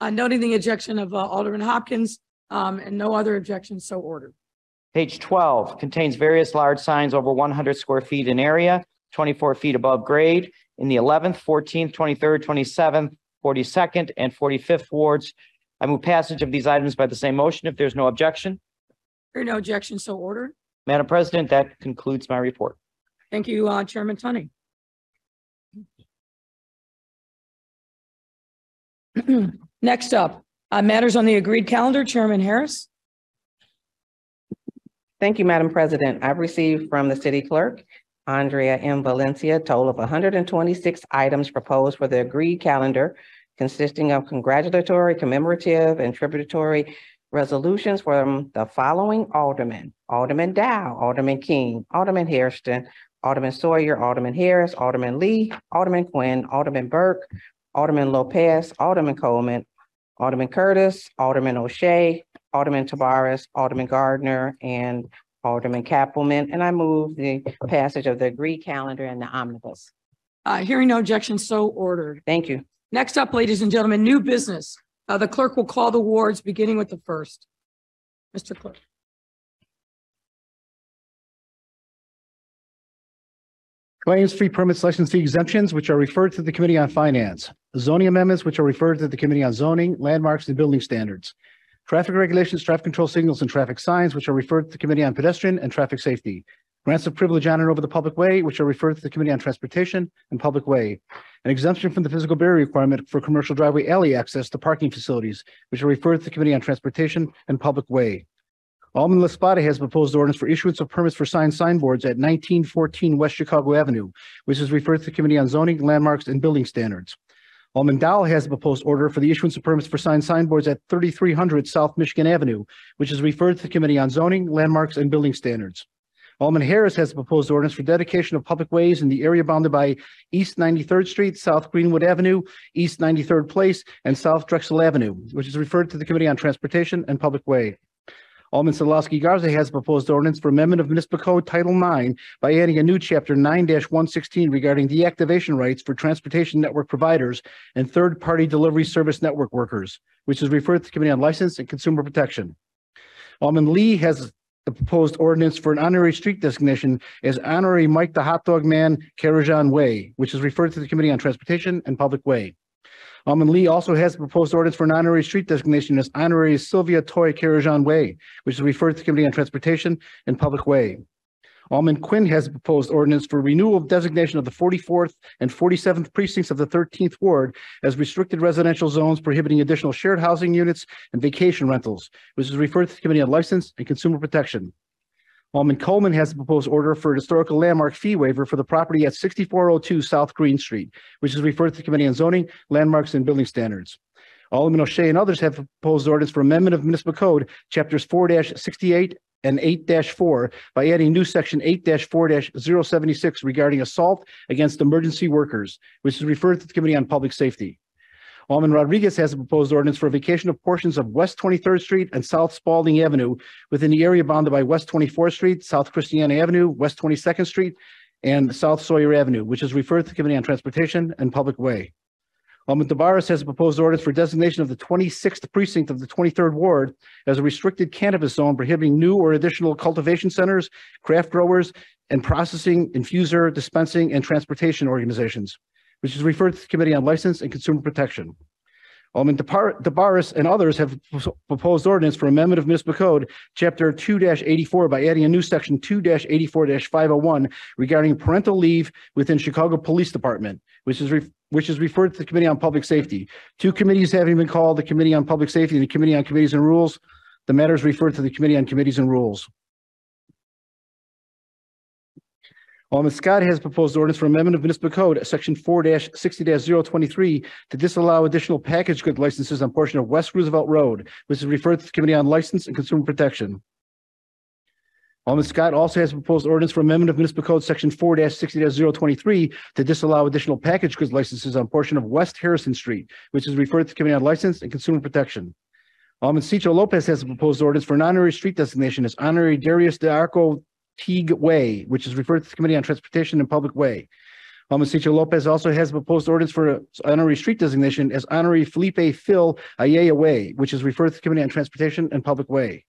Uh, noting the objection of uh, Alderman Hopkins, um, and no other objections, so ordered. Page twelve contains various large signs over one hundred square feet in area, twenty-four feet above grade in the eleventh, fourteenth, twenty-third, twenty-seventh, forty-second, and forty-fifth wards. I move passage of these items by the same motion if there's no objection. Hearing no objection, so ordered. Madam President, that concludes my report. Thank you, uh, Chairman Tunney. [clears throat] Next up, uh, matters on the agreed calendar, Chairman Harris. Thank you, Madam President. I've received from the city clerk, Andrea M. Valencia, a total of hundred and twenty-six items proposed for the agreed calendar consisting of congratulatory, commemorative, and tributary resolutions from the following aldermen. Alderman Dow, Alderman King, Alderman Hairston, Alderman Sawyer, Alderman Harris, Alderman Lee, Alderman Quinn, Alderman Burke, Alderman Lopez, Alderman Coleman, Alderman Curtis, Alderman O'Shea, Alderman Tabares, Alderman Gardiner, and Alderman Cappleman. And I move the passage of the agreed calendar and the omnibus. Uh, hearing no objection, so ordered. Thank you. Next up, ladies and gentlemen, new business. Uh, the clerk will call the wards, beginning with the first. Mr. Clerk. Claims, fee permits, license fee exemptions, which are referred to the Committee on Finance. Zoning amendments, which are referred to the Committee on Zoning, Landmarks, and Building Standards. Traffic regulations, traffic control signals, and traffic signs, which are referred to the Committee on Pedestrian and Traffic Safety. Grants of privilege on and over the public way, which are referred to the Committee on Transportation and Public Way. An exemption from the physical barrier requirement for commercial driveway alley access to parking facilities, which are referred to the Committee on Transportation and Public Way. Alderman La Spata has proposed ordinance for issuance of permits for signed signboards at nineteen fourteen West Chicago Avenue, which is referred to the Committee on Zoning, Landmarks, and Building Standards. Alderman Dow has a proposed order for the issuance of permits for signed signboards at thirty-three hundred South Michigan Avenue, which is referred to the Committee on Zoning, Landmarks, and Building Standards. Alderman Harris has a proposed ordinance for dedication of public ways in the area bounded by East Ninety-third Street, South Greenwood Avenue, East Ninety-third Place, and South Drexel Avenue, which is referred to the Committee on Transportation and Public Way. Alderman Sadlowski Garza has proposed ordinance for amendment of municipal code Title Nine by adding a new chapter nine one sixteen regarding deactivation rights for transportation network providers and third-party delivery service network workers, which is referred to the Committee on License and Consumer Protection. Alderman Lee has the proposed ordinance for an honorary street designation as honorary Mike the Hot Dog Man Karajan Way, which is referred to the Committee on Transportation and Public Way. Um, Alderman Lee also has a proposed ordinance for an honorary street designation as honorary Sylvia Toy Karajan Way, which is referred to the Committee on Transportation and Public Way. Um, Alderman Quinn has a proposed ordinance for renewal of designation of the forty-fourth and forty-seventh precincts of the thirteenth ward as restricted residential zones prohibiting additional shared housing units and vacation rentals, which is referred to the Committee on License and Consumer Protection. Um, Alderman Coleman has a proposed order for a historical landmark fee waiver for the property at sixty-four oh two South Green Street, which is referred to the Committee on Zoning, Landmarks, and Building Standards. Alderman O'Shea and others have proposed ordinance for amendment of municipal code, chapters 4-68 and eight four by adding new section eight four 76 regarding assault against emergency workers, which is referred to the Committee on Public Safety. Alderman Rodriguez has a proposed ordinance for a vacation of portions of West Twenty-third Street and South Spaulding Avenue within the area bounded by West Twenty-fourth Street, South Christiana Avenue, West Twenty-second Street, and South Sawyer Avenue, which is referred to the Committee on Transportation and Public Way. Alderman Tabares has a proposed ordinance for designation of the twenty-sixth precinct of the twenty-third ward as a restricted cannabis zone prohibiting new or additional cultivation centers, craft growers, and processing, infuser, dispensing, and transportation organizations, which is referred to the Committee on License and Consumer Protection. Alderman DeBaris and others have proposed ordinance for amendment of municipal code, chapter two eighty-four by adding a new section 2-84-501 regarding parental leave within Chicago Police Department, which is which is referred to the Committee on Public Safety. Two committees having been called, the Committee on Public Safety and the Committee on Committees and Rules. The matter is referred to the Committee on Committees and Rules. Alderman Scott has proposed ordinance for amendment of municipal code, section four sixty 23 to disallow additional package good licenses on portion of West Roosevelt Road, which is referred to the Committee on License and Consumer Protection. Alderman Scott also has proposed ordinance for amendment of municipal code, section four sixty 23 to disallow additional package goods licenses on portion of West Harrison Street, which is referred to the Committee on License and Consumer Protection. Alderman Sigcho Lopez has a proposed ordinance for an honorary street designation as honorary Darius de Arco Teague Way, which is referred to the Committee on Transportation and Public Way. Alderman Sigcho Lopez also has a proposed ordinance for honorary street designation as honorary Felipe Phil Ayaya Way, which is referred to the Committee on Transportation and Public Way.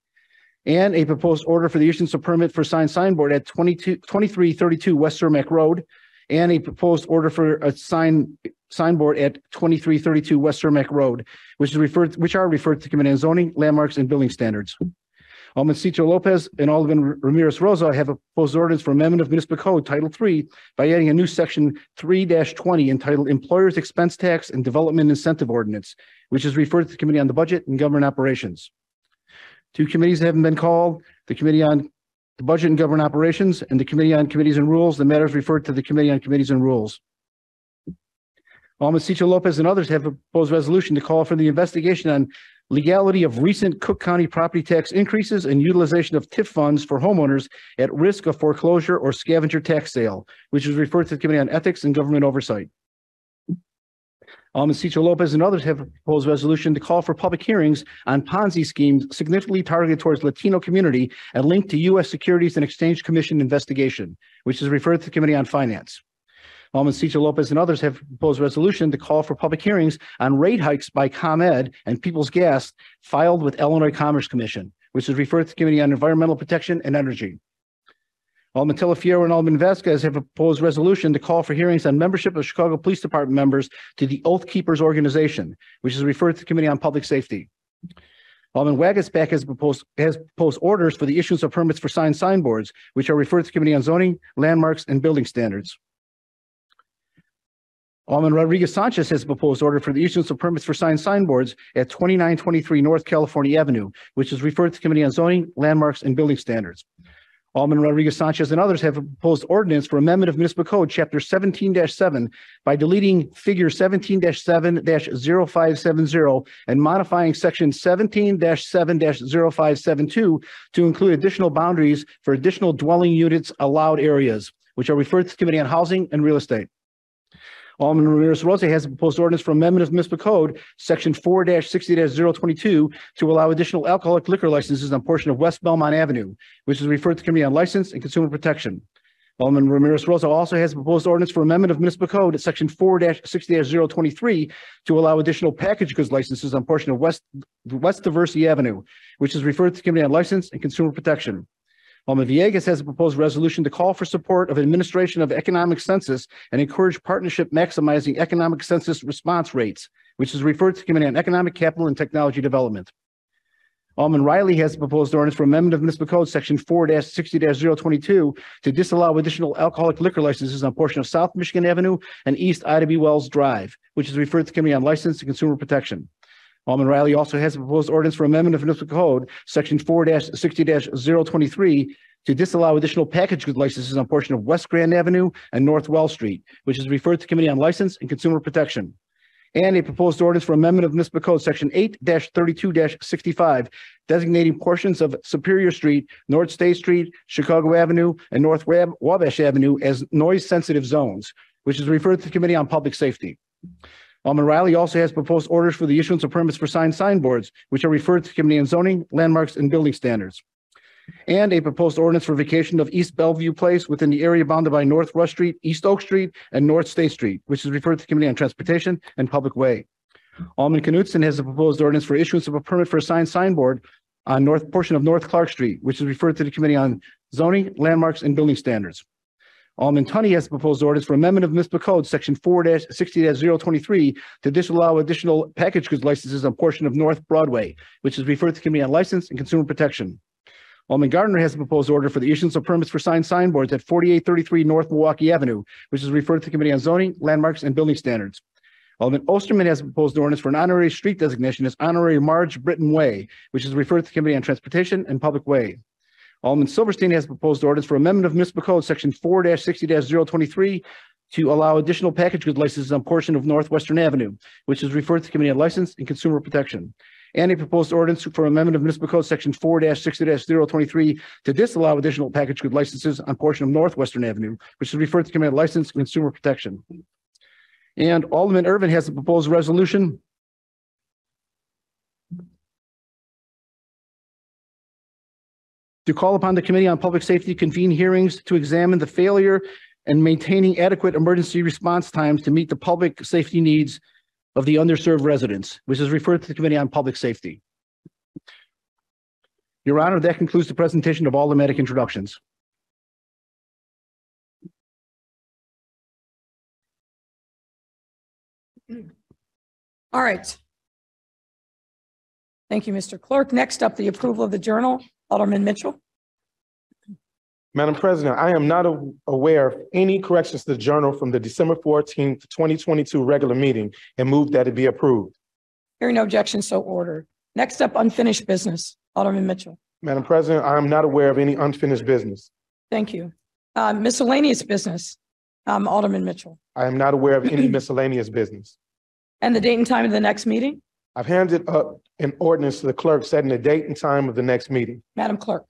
And a proposed order for the issuance of permit for sign signboard at 22 2332 West Cermak Road. And a proposed order for a sign signboard at twenty-three thirty-two West Cermak Road, which is referred, which are referred to Committee on Zoning, Landmarks, and Building Standards. Alderman Lopez and Alderman Ramirez Rosa have proposed ordinance for amendment of municipal code Title Three by adding a new section 3-20 entitled Employers Expense Tax and Development Incentive Ordinance, which is referred to the Committee on the Budget and Government Operations. Two committees haven't been called, the Committee on the Budget and Government Operations and the Committee on Committees and Rules. The matter is referred to the Committee on Committees and Rules. Alderman Lopez and others have proposed resolution to call for the investigation on legality of recent Cook County property tax increases and utilization of TIF funds for homeowners at risk of foreclosure or scavenger tax sale, which is referred to the Committee on Ethics and Government Oversight. Alderman Sigcho Lopez and others have proposed resolution to call for public hearings on Ponzi schemes significantly targeted towards Latino community and linked to U.S. Securities and Exchange Commission investigation, which is referred to the Committee on Finance. Alderman Sigcho Lopez and others have proposed resolution to call for public hearings on rate hikes by ComEd and People's Gas filed with Illinois Commerce Commission, which is referred to the Committee on Environmental Protection and Energy. Alderman Taliaferro and Alderman Vasquez have proposed resolution to call for hearings on membership of Chicago Police Department members to the Oath Keepers Organization, which is referred to the Committee on Public Safety. Alderman Waguespack has proposed, has proposed orders for the issuance of permits for signed signboards, which are referred to the Committee on Zoning, Landmarks, and Building Standards. Alderman Rodriguez Sanchez has proposed order for the issuance of permits for signed signboards at twenty-nine twenty-three North California Avenue, which is referred to Committee on Zoning, Landmarks, and Building Standards. Alderman Rodriguez Sanchez and others have proposed ordinance for amendment of municipal code, chapter 17-7 by deleting figure 17-7-0570 and modifying section 17-7-0572 to include additional boundaries for additional dwelling units allowed areas, which are referred to the Committee on Housing and Real Estate. Alderman Ramirez Rosa has a proposed ordinance for amendment of municipal code, section four sixty 22 to allow additional alcoholic liquor licenses on portion of West Belmont Avenue, which is referred to Committee on License and Consumer Protection. Alderman Ramirez Rosa also has a proposed ordinance for amendment of municipal code, at section four sixty 23 to allow additional package goods licenses on portion of West, West Diversey Avenue, which is referred to the Committee on License and Consumer Protection. Alderman Villegas has a proposed resolution to call for support of administration of economic census and encourage partnership maximizing economic census response rates, which is referred to Committee on Economic Capital and Technology Development. Alderman Reilly has a proposed ordinance for amendment of municipal code section 4-60-022 to disallow additional alcoholic liquor licenses on portion of South Michigan Avenue and East Ida B. Wells Drive, which is referred to Committee on License and Consumer Protection. Alderman Reilly also has a proposed ordinance for amendment of municipal code, section four sixty 23 to disallow additional package goods licenses on portion of West Grand Avenue and North Well Street, which is referred to Committee on License and Consumer Protection. And a proposed ordinance for amendment of municipal code, section eight thirty-two sixty-five, designating portions of Superior Street, North State Street, Chicago Avenue, and North Wabash Avenue as noise-sensitive zones, which is referred to Committee on Public Safety. Alderman Reilly also has proposed orders for the issuance of permits for signed signboards, which are referred to Committee on Zoning, Landmarks, and Building Standards. And a proposed ordinance for vacation of East Bellevue Place within the area bounded by North Rush Street, East Oak Street, and North State Street, which is referred to Committee on Transportation and Public Way. Alderman Knudsen has a proposed ordinance for issuance of a permit for a signed signboard on north portion of North Clark Street, which is referred to the Committee on Zoning, Landmarks, and Building Standards. Alderman Tunney has proposed orders for amendment of municipal code, section four sixty 23 to disallow additional package goods licenses on portion of North Broadway, which is referred to the Committee on License and Consumer Protection. Alderman Gardiner has a proposed order for the issuance of permits for signed signboards at forty-eight thirty-three North Milwaukee Avenue, which is referred to the Committee on Zoning, Landmarks, and Building Standards. Alderman Osterman has proposed ordinance for an honorary street designation as honorary Marge Britton Way, which is referred to the Committee on Transportation and Public Way. Alderman Silverstein has proposed ordinance for amendment of municipal code, section four sixty 23 to allow additional package goods licenses on portion of Northwestern Avenue, which is referred to Committee on License and Consumer Protection. And a proposed ordinance for amendment of municipal code, section four sixty 23 to disallow additional package good licenses on portion of Northwestern Avenue, which is referred to Committee on License and Consumer Protection. And Alderman Ervin has a proposed resolution to call upon the Committee on Public Safety to convene hearings to examine the failure and maintaining adequate emergency response times to meet the public safety needs of the underserved residents, which is referred to the Committee on Public Safety. Your Honor, that concludes the presentation of all the medic introductions. All right. Thank you, Mr. Clerk. Next up, the approval of the journal. Alderman Mitchell. Madam President, I am not aware of any corrections to the journal from the December fourteenth, twenty twenty-two regular meeting and move that it be approved. Hearing no objection, so ordered. Next up, unfinished business. Alderman Mitchell. Madam President, I am not aware of any unfinished business. Thank you. Uh, miscellaneous business. Um, Alderman Mitchell. I am not aware of any miscellaneous business. And the date and time of the next meeting? I've handed up an ordinance to the clerk setting the date and time of the next meeting. Madam Clerk.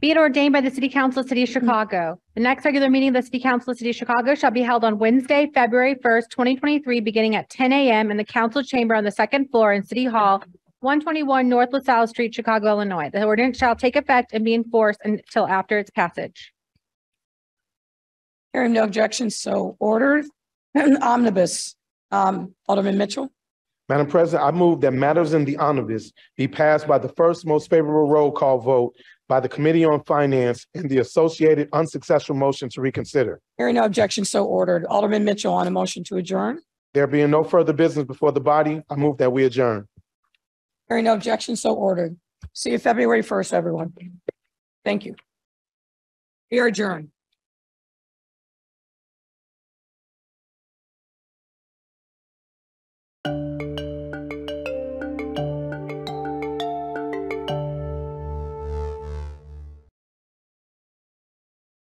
Be it ordained by the City Council of the City of Chicago. The next regular meeting of the City Council of the City of Chicago shall be held on Wednesday, February first, twenty twenty-three, beginning at ten AM in the council chamber on the second floor in City Hall, one twenty-one North LaSalle Street, Chicago, Illinois. The ordinance shall take effect and be enforced until after its passage. Hearing no objections, so ordered. [clears throat] Omnibus. Um, Alderman Mitchell. Madam President, I move that matters in the omnibus be passed by the first most favorable roll call vote by the Committee on Finance and the associated unsuccessful motion to reconsider. Hearing no objections, so ordered. Alderman Mitchell on a motion to adjourn. There being no further business before the body, I move that we adjourn. Hearing no objections, so ordered. See you February first, everyone. Thank you. We are adjourned.